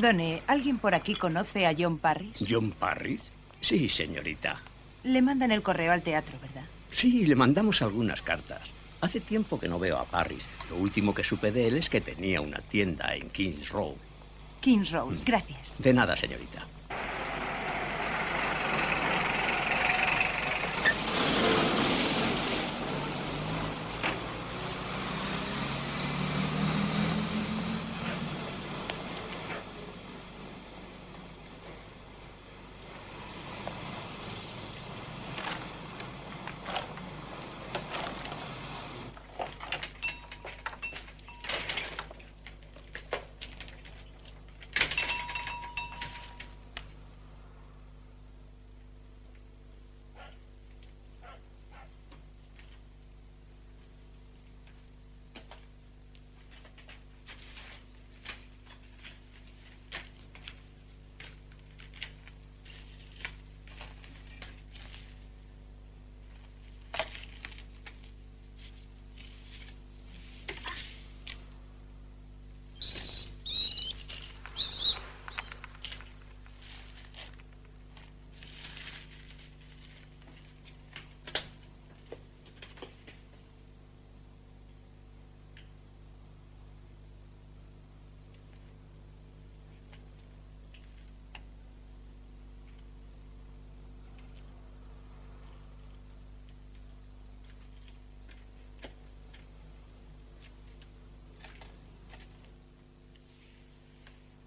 perdone, ¿alguien por aquí conoce a John Parris? ¿John Parris? Sí, señorita. Le mandan el correo al teatro, ¿verdad? Sí, le mandamos algunas cartas. Hace tiempo que no veo a Parris. Lo último que supe de él es que tenía una tienda en Kings Road. Kings Rose, gracias. De nada, señorita.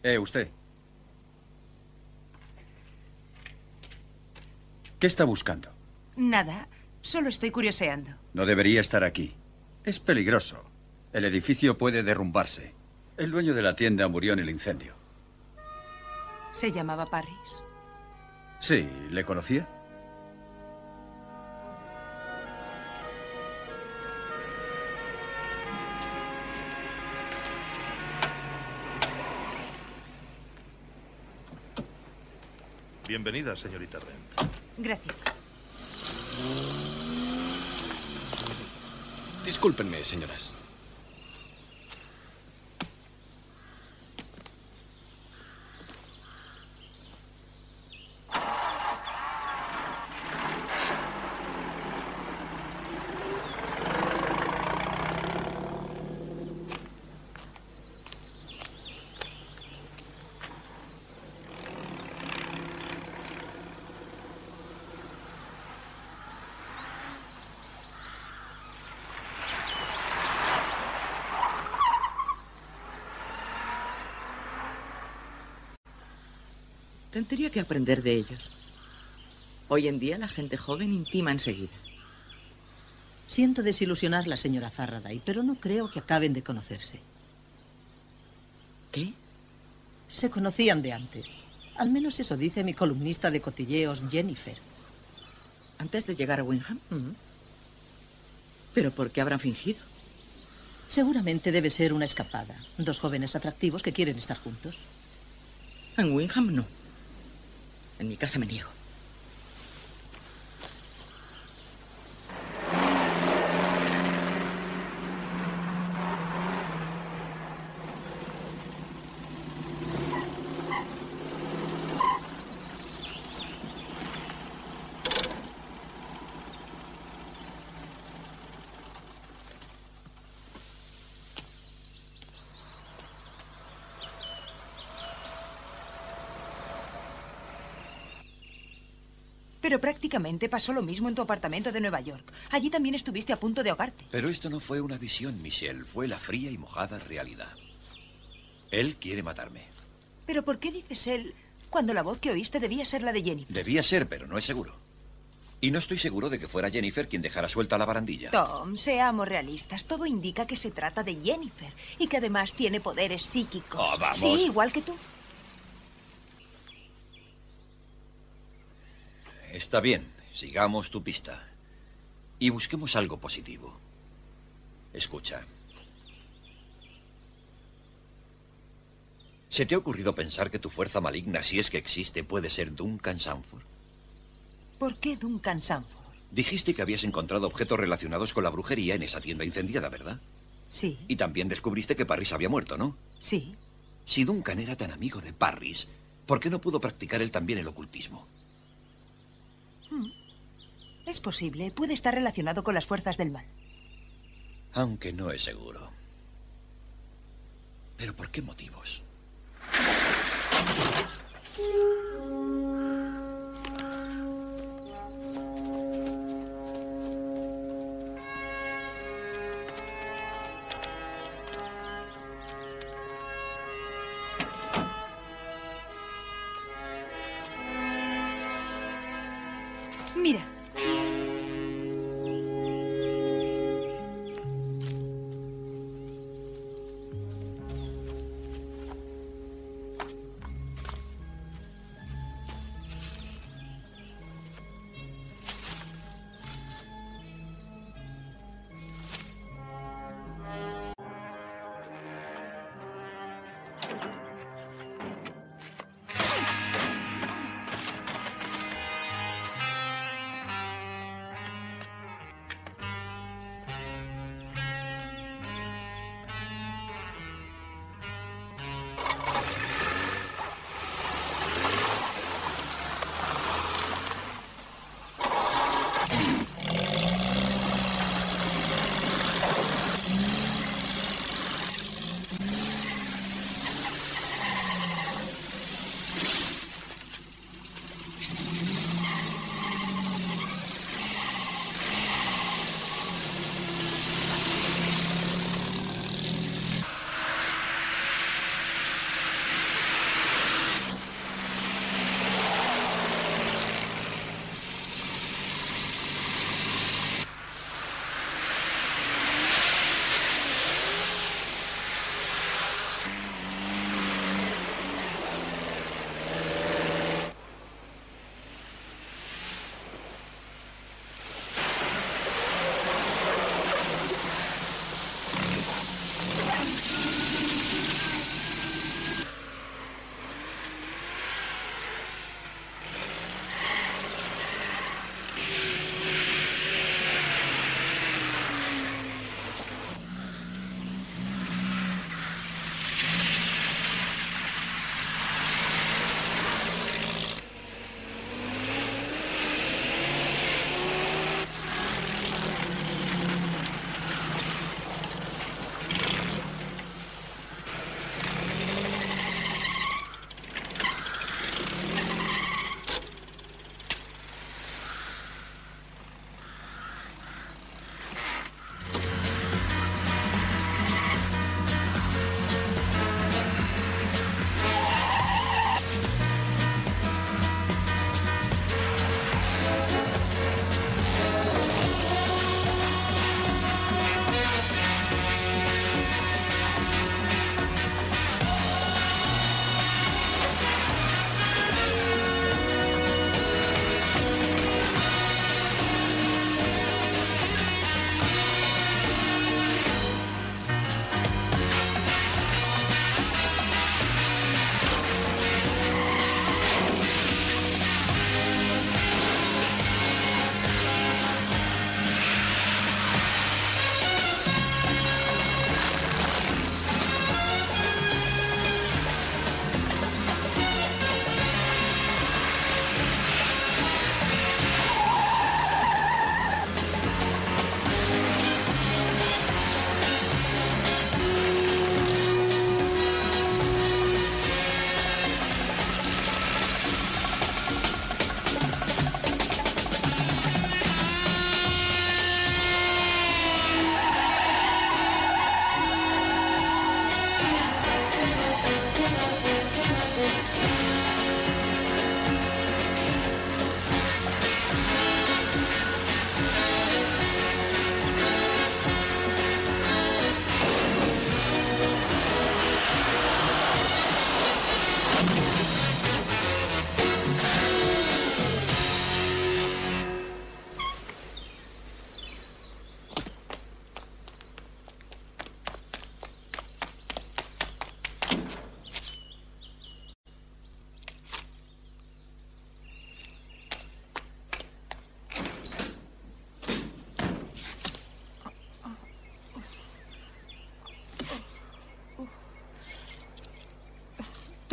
Eh, usted. ¿Qué está buscando? Nada, solo estoy curioseando. No debería estar aquí. Es peligroso. El edificio puede derrumbarse. El dueño de la tienda murió en el incendio. ¿Se llamaba Parris? Sí, ¿le conocía? Bienvenida, señorita Rent. Gracias. Discúlpenme, señoras. Tendría que aprender de ellos. Hoy en día la gente joven intima enseguida. Siento desilusionar la señora Faraday, pero no creo que acaben de conocerse. ¿Qué? Se conocían de antes. Al menos eso dice mi columnista de cotilleos, Jennifer. ¿Antes de llegar a Wingham? ¿Pero por qué habrán fingido? Seguramente debe ser una escapada. Dos jóvenes atractivos que quieren estar juntos. En Wingham no. En mi casa me niego. Pero prácticamente pasó lo mismo en tu apartamento de Nueva York. Allí también estuviste a punto de ahogarte. Pero esto no fue una visión, Michelle. Fue la fría y mojada realidad. Él quiere matarme. ¿Pero por qué dices él cuando la voz que oíste debía ser la de Jennifer? Debía ser, pero no es seguro. Y no estoy seguro de que fuera Jennifer quien dejara suelta la barandilla. Tom, seamos realistas. Todo indica que se trata de Jennifer y que además tiene poderes psíquicos. Oh, vamos. Sí, igual que tú. Está bien, sigamos tu pista. Y busquemos algo positivo. Escucha. ¿Se te ha ocurrido pensar que tu fuerza maligna, si es que existe, puede ser Duncan Sanford? ¿Por qué Duncan Sanford? Dijiste que habías encontrado objetos relacionados con la brujería en esa tienda incendiada, ¿verdad? Sí, Y también descubriste que Parris había muerto, ¿no? sí. Si Duncan era tan amigo de Parris, ¿por qué no pudo practicar él también el ocultismo? Es posible. Puede estar relacionado con las fuerzas del mal. Aunque no es seguro. ¿Pero por qué motivos?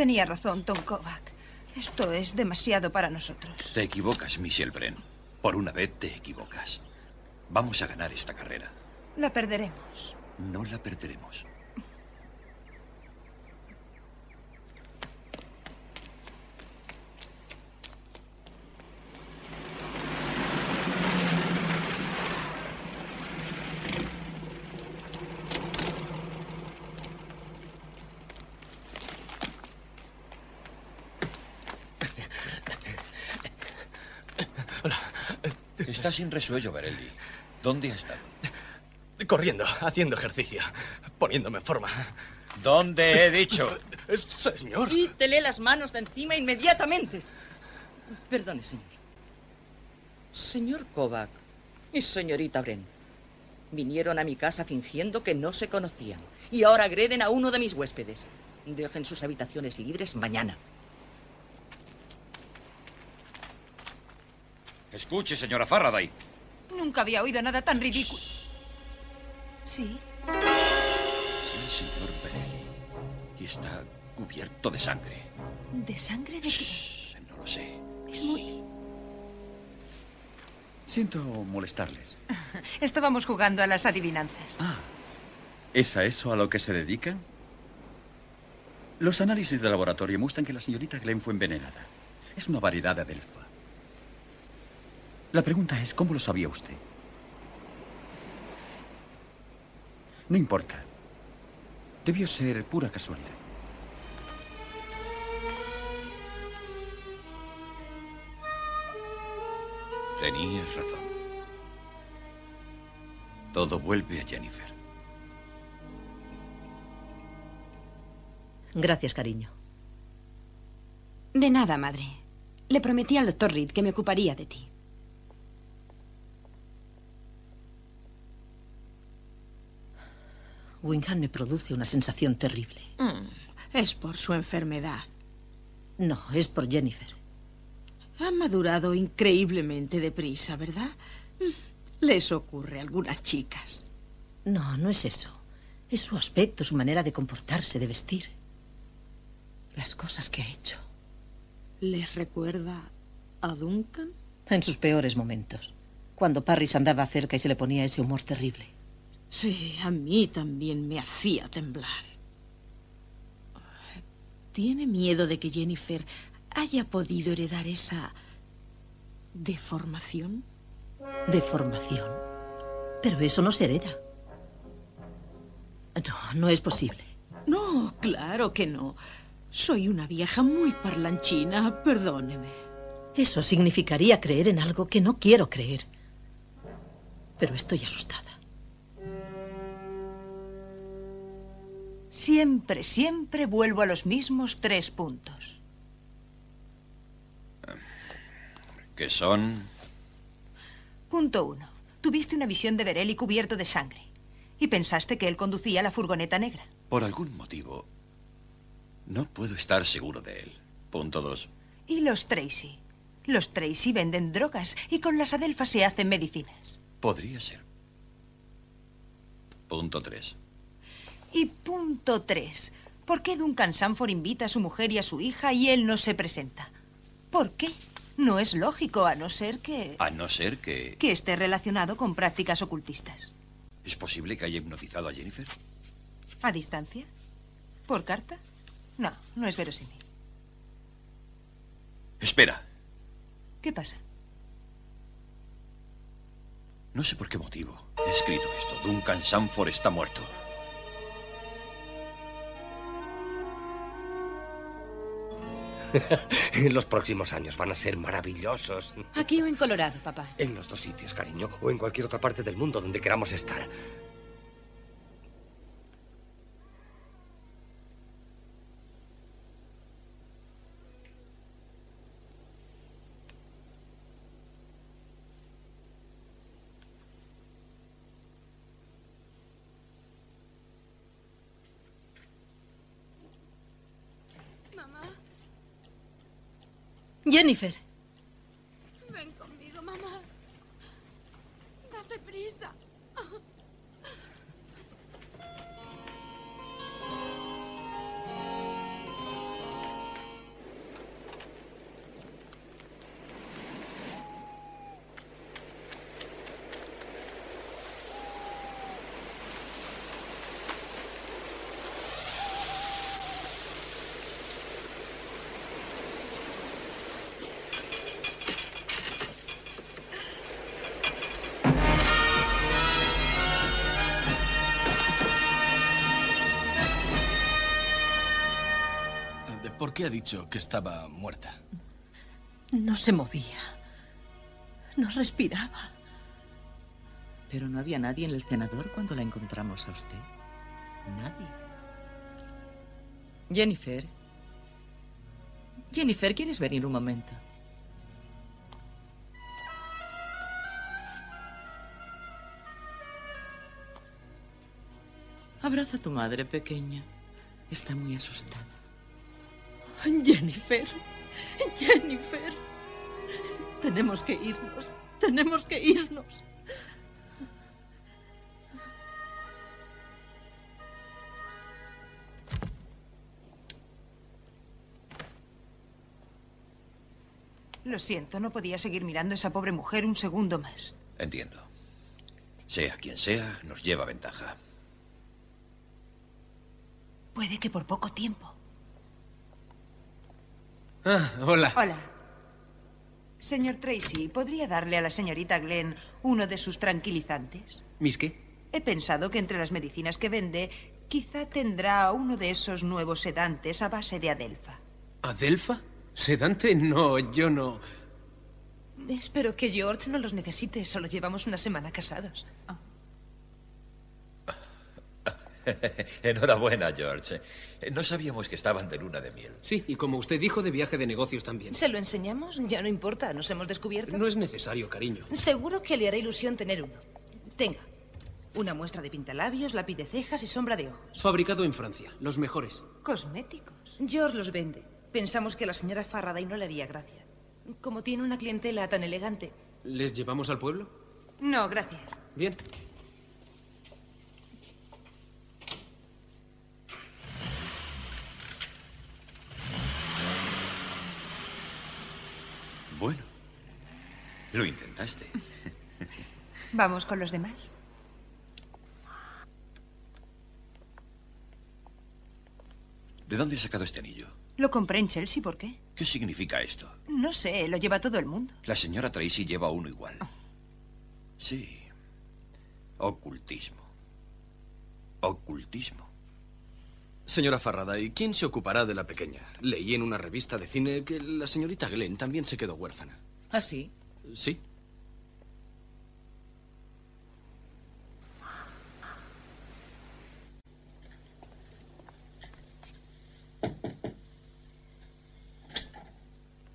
Tenía razón, Tom Kovac. Esto es demasiado para nosotros. Te equivocas, Michelle Bren. Por una vez te equivocas. Vamos a ganar esta carrera. La perderemos. No la perderemos. Está sin resuello, Varelli. ¿Dónde ha estado? Corriendo, haciendo ejercicio, poniéndome en forma. ¿Dónde he dicho? Señor. Quítele las manos de encima inmediatamente. Perdone, señor. Señor Kovac y señorita Bren vinieron a mi casa fingiendo que no se conocían y ahora agreden a uno de mis huéspedes. Dejen sus habitaciones libres mañana. Escuche, señora Faraday. Nunca había oído nada tan ridículo. Sí. Sí, señor Varelli. Y está cubierto de sangre. ¿De sangre de qué? No lo sé. Es muy... Siento molestarles. Estábamos jugando a las adivinanzas. ¿Es a eso a lo que se dedican? Los análisis de laboratorio muestran que la señorita Glenn fue envenenada. Es una variedad de adelfa. La pregunta es, ¿cómo lo sabía usted? No importa. Debió ser pura casualidad. Tenías razón. Todo vuelve a Jennifer. Gracias, cariño. De nada, madre. Le prometí al doctor Reed que me ocuparía de ti. Wingham me produce una sensación terrible. Mm, es por su enfermedad. No, es por Jennifer. Ha madurado increíblemente deprisa, ¿verdad? Mm, Les ocurre a algunas chicas. No, no es eso. Es su aspecto, su manera de comportarse, de vestir. Las cosas que ha hecho. ¿Les recuerda a Duncan? En sus peores momentos. Cuando Parris andaba cerca y se le ponía ese humor terrible. Sí, a mí también me hacía temblar. ¿Tiene miedo de que Jennifer haya podido heredar esa deformación? Deformación. Pero eso no se hereda. No, no es posible. No, claro que no. Soy una vieja muy parlanchina, perdóneme. Eso significaría creer en algo que no quiero creer. Pero estoy asustada. Siempre, siempre vuelvo a los mismos tres puntos. ¿Qué son? Punto uno. Tuviste una visión de Berelli cubierto de sangre. Y pensaste que él conducía la furgoneta negra. Por algún motivo, no puedo estar seguro de él. Punto dos. Y los Tracy. Los Tracy venden drogas y con las adelfas se hacen medicinas. Podría ser. Punto tres. Y punto tres. ¿Por qué Duncan Sanford invita a su mujer y a su hija y él no se presenta? ¿Por qué? No es lógico, a no ser que... A no ser que... que esté relacionado con prácticas ocultistas. ¿Es posible que haya hipnotizado a Jennifer? ¿A distancia? ¿Por carta? No, no es verosímil. Espera. ¿Qué pasa? No sé por qué motivo he escrito esto. Duncan Sanford está muerto. Los próximos años van a ser maravillosos. Aquí o en Colorado, papá. En los dos sitios, cariño, o en cualquier otra parte del mundo donde queramos estar. Mamá, Jennifer. Qué ha dicho que estaba muerta? No se movía. No respiraba. Pero no había nadie en el cenador cuando la encontramos a usted. Nadie. Jennifer. Jennifer, ¿quieres venir un momento? Abraza a tu madre pequeña. Está muy asustada. Jennifer. Jennifer. Tenemos que irnos. Tenemos que irnos. Lo siento, no podía seguir mirando a esa pobre mujer un segundo más. Entiendo. Sea quien sea, nos lleva ventaja. Puede que por poco tiempo. Ah, hola. Hola. Señor Tracy, ¿podría darle a la señorita Glenn uno de sus tranquilizantes? ¿Mis qué? He pensado que entre las medicinas que vende, quizá tendrá uno de esos nuevos sedantes a base de adelfa. ¿Adelfa? ¿Sedante? No, yo no. Espero que George no los necesite. Solo llevamos una semana casados. Enhorabuena, George. No sabíamos que estaban de luna de miel. Sí, y como usted dijo, de viaje de negocios también. ¿Se lo enseñamos? Ya no importa, nos hemos descubierto. No es necesario, cariño. Seguro que le hará ilusión tener uno. Tenga. Una muestra de pintalabios, lápiz de cejas y sombra de ojos. Fabricado en Francia, los mejores. Cosméticos. George los vende. Pensamos que a la señora Faraday no le haría gracia. Como tiene una clientela tan elegante. ¿Les llevamos al pueblo? No, gracias. Bien. Bueno, lo intentaste. ¿Vamos con los demás? ¿De dónde has sacado este anillo? Lo compré en Chelsea, ¿por qué? ¿Qué significa esto? No sé, lo lleva todo el mundo. La señora Tracy lleva uno igual. Sí. Ocultismo. Ocultismo. Señora Farraday, ¿quién se ocupará de la pequeña? Leí en una revista de cine que la señorita Glenn también se quedó huérfana. ¿Ah, sí? Sí.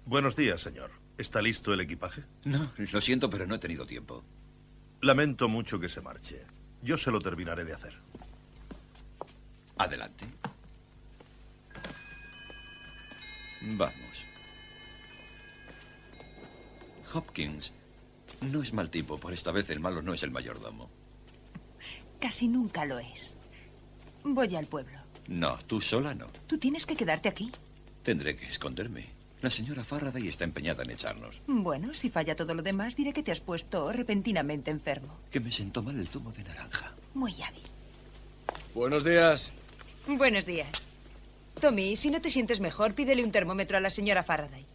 Buenos días, señor. ¿Está listo el equipaje? No, lo siento, pero no he tenido tiempo. Lamento mucho que se marche. Yo se lo terminaré de hacer. Adelante. Vamos. Hopkins no es mal tipo. Por esta vez el malo no es el mayordomo. Casi nunca lo es. Voy al pueblo. No, tú sola no. Tú tienes que quedarte aquí. Tendré que esconderme. La señora Faraday está empeñada en echarnos. Bueno, si falla todo lo demás, diré que te has puesto repentinamente enfermo. Que me sentó mal el zumo de naranja. Muy hábil. Buenos días. Buenos días. Tommy, si no te sientes mejor, pídele un termómetro a la señora Faraday.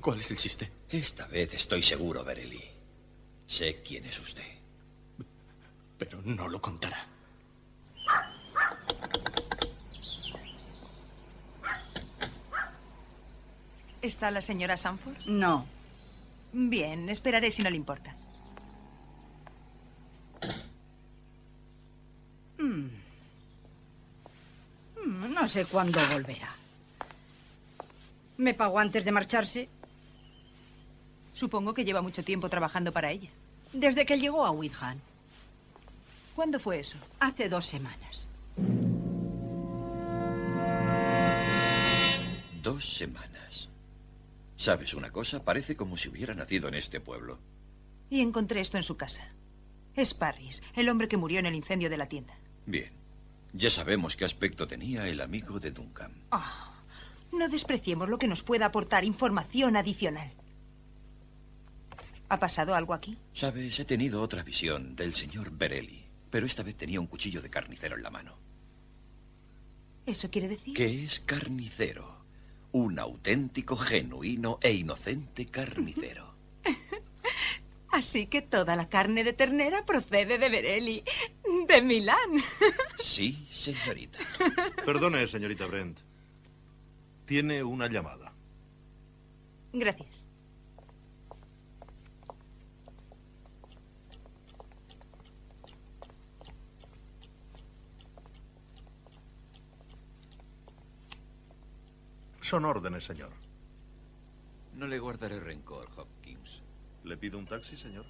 ¿Cuál es el chiste? Esta vez estoy seguro, Bereli. Sé quién es usted. Pero no lo contará. ¿Está la señora Sanford? No. Bien, esperaré si no le importa. Mm. Mm, No sé cuándo volverá. ¿Me pagó antes de marcharse? Supongo que lleva mucho tiempo trabajando para ella. Desde que llegó a Windham. ¿Cuándo fue eso? Hace dos semanas. Dos semanas. ¿Sabes una cosa? Parece como si hubiera nacido en este pueblo. Y encontré esto en su casa. Es Parris, el hombre que murió en el incendio de la tienda. Bien. Ya sabemos qué aspecto tenía el amigo de Duncan. Ah, no despreciemos lo que nos pueda aportar información adicional. ¿Ha pasado algo aquí? Sabes, he tenido otra visión del señor Berelli, pero esta vez tenía un cuchillo de carnicero en la mano. ¿Eso quiere decir? ¿Qué es carnicero? Un auténtico, genuino e inocente carnicero. Así que toda la carne de ternera procede de Berelli, de Milán. Sí, señorita. Perdone, señorita Brent. Tiene una llamada. Gracias. Son órdenes, señor. No le guardaré rencor, Hopkins. ¿Le pido un taxi, señor?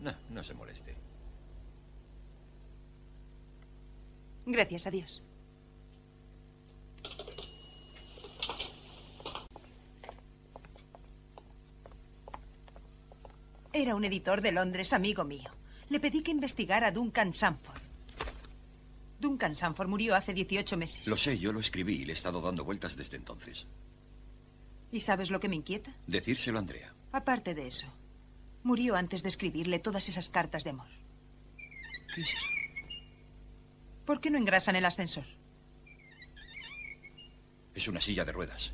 No, no se moleste. Gracias, adiós. Era un editor de Londres, amigo mío. Le pedí que investigara a Duncan Sanford. Duncan Sanford murió hace 18 meses. Lo sé, yo lo escribí y le he estado dando vueltas desde entonces. ¿Y sabes lo que me inquieta? Decírselo a Andrea. Aparte de eso, murió antes de escribirle todas esas cartas de amor. ¿Qué es eso? ¿Por qué no engrasan el ascensor? Es una silla de ruedas.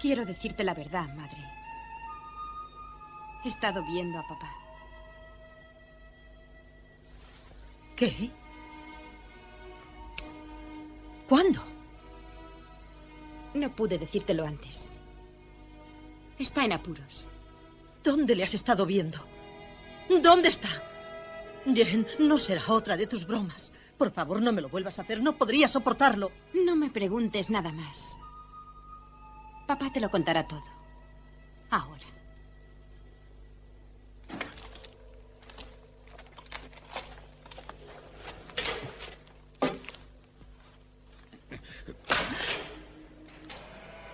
Quiero decirte la verdad, madre. He estado viendo a papá. ¿Qué? ¿Cuándo? No pude decírtelo antes. Está en apuros. ¿Dónde le has estado viendo? ¿Dónde está? Jen, no será otra de tus bromas. Por favor, no me lo vuelvas a hacer. No podría soportarlo. No me preguntes nada más. Papá te lo contará todo. Ahora.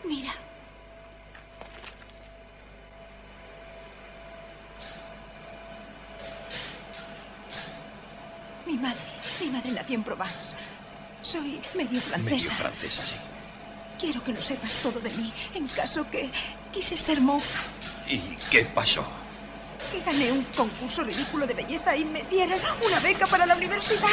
Mira. Mi madre, mi madre nació en Provence. Soy medio francesa. Medio francesa, sí. Que lo sepas todo de mí, en caso que quise ser monja, ¿Y qué pasó? que gané un concurso ridículo de belleza y me dieron una beca para la universidad.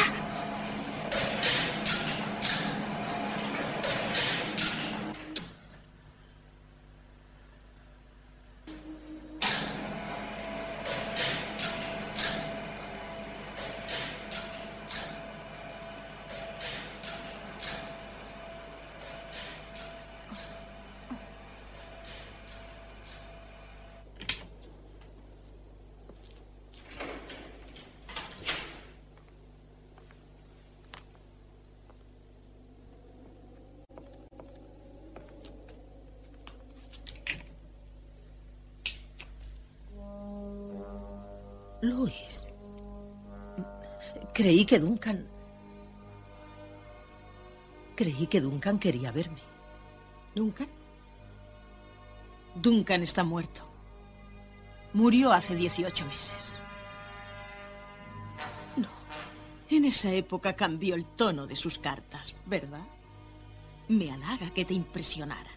Creí que Duncan... Creí que Duncan quería verme. ¿Duncan? Duncan está muerto. Murió hace 18 meses. No. En esa época cambió el tono de sus cartas, ¿verdad? Me halaga que te impresionaran.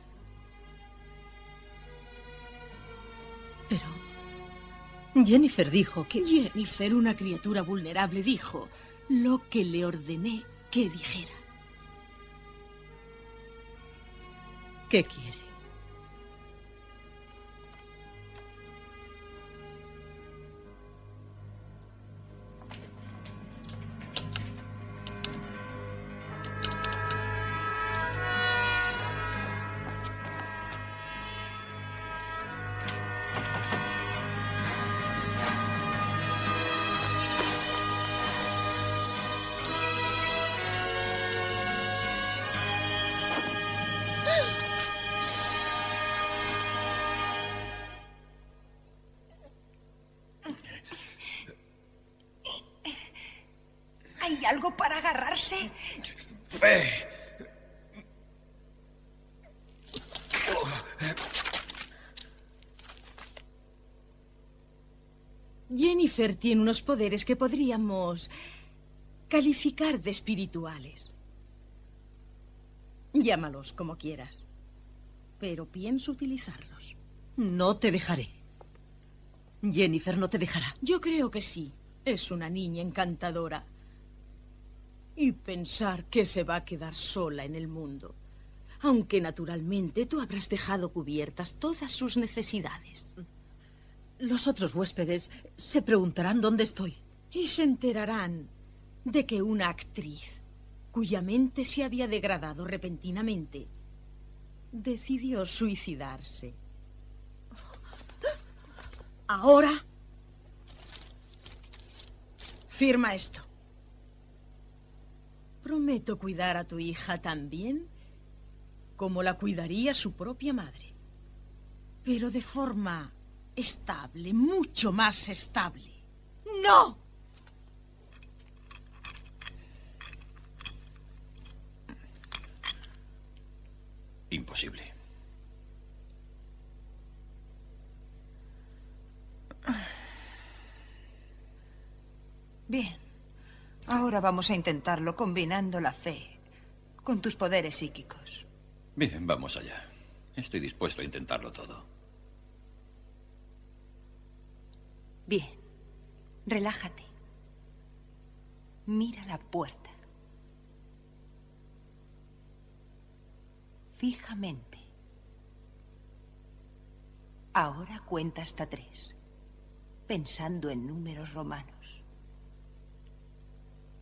Pero... Jennifer dijo que... Jennifer, una criatura vulnerable, dijo lo que le ordené que dijera. ¿Qué quiere? Agarrarse? Fe. Jennifer tiene unos poderes que podríamos calificar de espirituales. Llámalos como quieras, pero pienso utilizarlos. No te dejaré. Jennifer no te dejará. Yo creo que sí. Es una niña encantadora. Y pensar que se va a quedar sola en el mundo. Aunque naturalmente tú habrás dejado cubiertas todas sus necesidades. Los otros huéspedes se preguntarán dónde estoy. Y se enterarán de que una actriz, cuya mente se había degradado repentinamente, decidió suicidarse. Ahora, firma esto. Prometo cuidar a tu hija tan bien como la cuidaría su propia madre, pero de forma estable, mucho más estable. ¡No! Imposible. Bien. Ahora vamos a intentarlo combinando la fe con tus poderes psíquicos. Bien, vamos allá. Estoy dispuesto a intentarlo todo. Bien. Relájate. Mira la puerta. Fijamente. Ahora cuenta hasta tres, pensando en números romanos.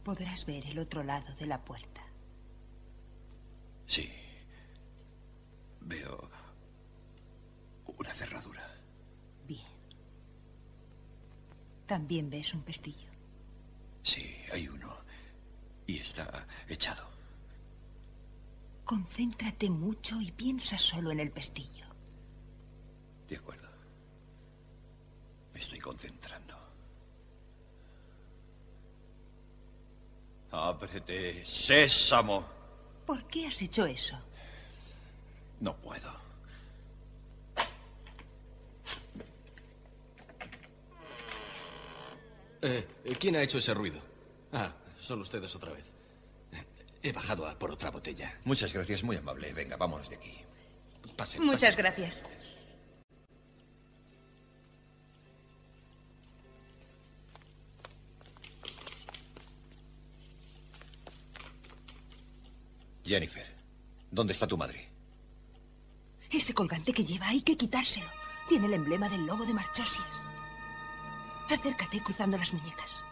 Podrás ver el otro lado de la puerta. Sí. Veo una cerradura. Bien. También ves un pestillo. Sí, hay uno. Y está echado. Concéntrate mucho y piensa solo en el pestillo. De acuerdo. Me estoy concentrando. Ábrete, sésamo. ¿Por qué has hecho eso? No puedo. Eh, ¿Quién ha hecho ese ruido? Ah, son ustedes otra vez. He bajado a por otra botella. Muchas gracias, muy amable. Venga, vámonos de aquí. Pasen, Muchas gracias. Jennifer, ¿dónde está tu madre? Ese colgante que lleva hay que quitárselo. Tiene el emblema del lobo de Marchosias. Acércate cruzando las muñecas.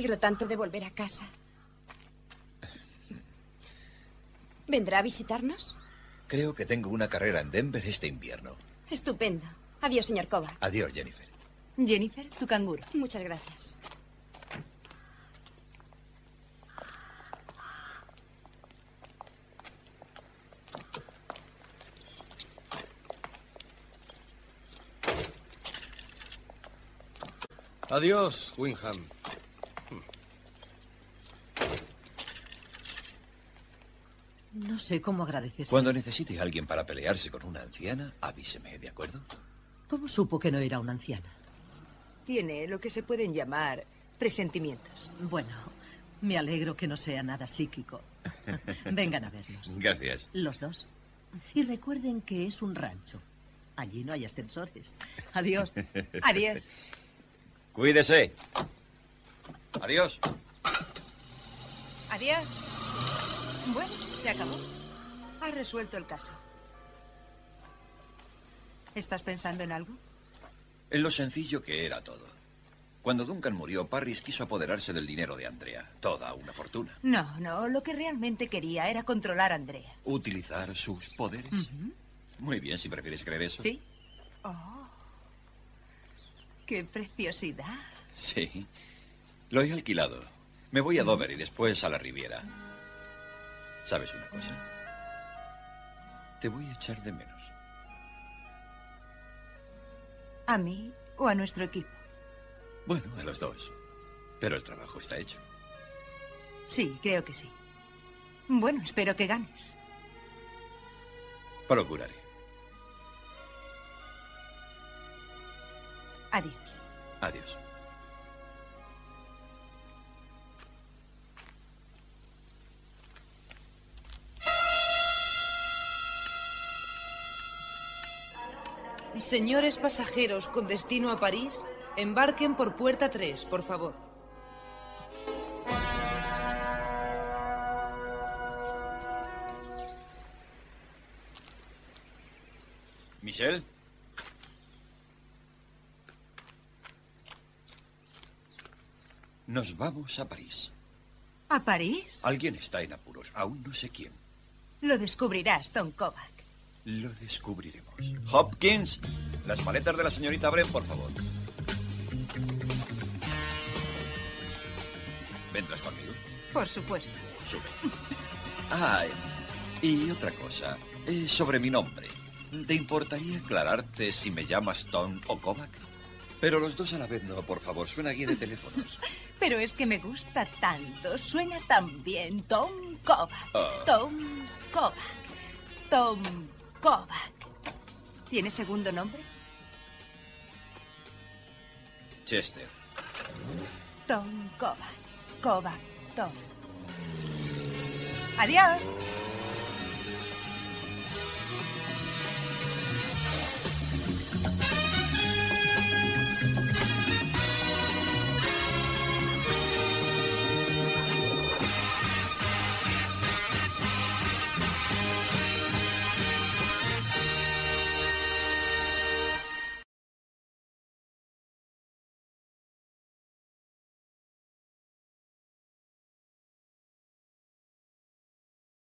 Alegro tanto de volver a casa. ¿Vendrá a visitarnos? Creo que tengo una carrera en Denver este invierno. Estupendo. Adiós, señor Kovac. Adiós, Jennifer. Jennifer, tu canguro. Muchas gracias. Adiós, Winham. No sé cómo agradecerse. Cuando necesite a alguien para pelearse con una anciana, avíseme, ¿de acuerdo? ¿Cómo supo que no era una anciana? Tiene lo que se pueden llamar presentimientos. Bueno, me alegro que no sea nada psíquico. Vengan a vernos. Gracias. Los dos. Y recuerden que es un rancho. Allí no hay ascensores. Adiós. Adiós. Cuídese. Adiós. Adiós. Bueno, se acabó. Has resuelto el caso. ¿Estás pensando en algo? En lo sencillo que era todo. Cuando Duncan murió, Parris quiso apoderarse del dinero de Andrea. Toda una fortuna. No, no. Lo que realmente quería era controlar a Andrea. Utilizar sus poderes. Muy bien, si prefieres creer eso. ¿Sí? Oh. ¡Qué preciosidad! Sí. Lo he alquilado. Me voy a Dover y después a la Riviera. ¿Sabes una cosa? Te voy a echar de menos. ¿A mí o a nuestro equipo? Bueno, a los dos. Pero el trabajo está hecho. Sí, creo que sí. Bueno, espero que ganes. Procuraré. Adiós. Adiós. Señores pasajeros con destino a París, embarquen por puerta 3, por favor. Michelle. Nos vamos a París. ¿A París? Alguien está en apuros. Aún no sé quién. Lo descubrirás, Tom Kovac. Lo descubriremos. Hopkins, las maletas de la señorita Bren, por favor. ¿Vendrás conmigo? Por supuesto. Sube. Ah, y otra cosa. eh, sobre mi nombre. ¿Te importaría aclararte si me llamas Tom o Kovac? Pero los dos a la vez no, por favor. Suena guía de teléfonos. Pero es que me gusta tanto. Suena tan bien. Tom Kovac. Ah. Tom Kovac. Tom Kovac. ¿Tiene segundo nombre? Chester. Tom Kovac. Kovac Tom. Adiós.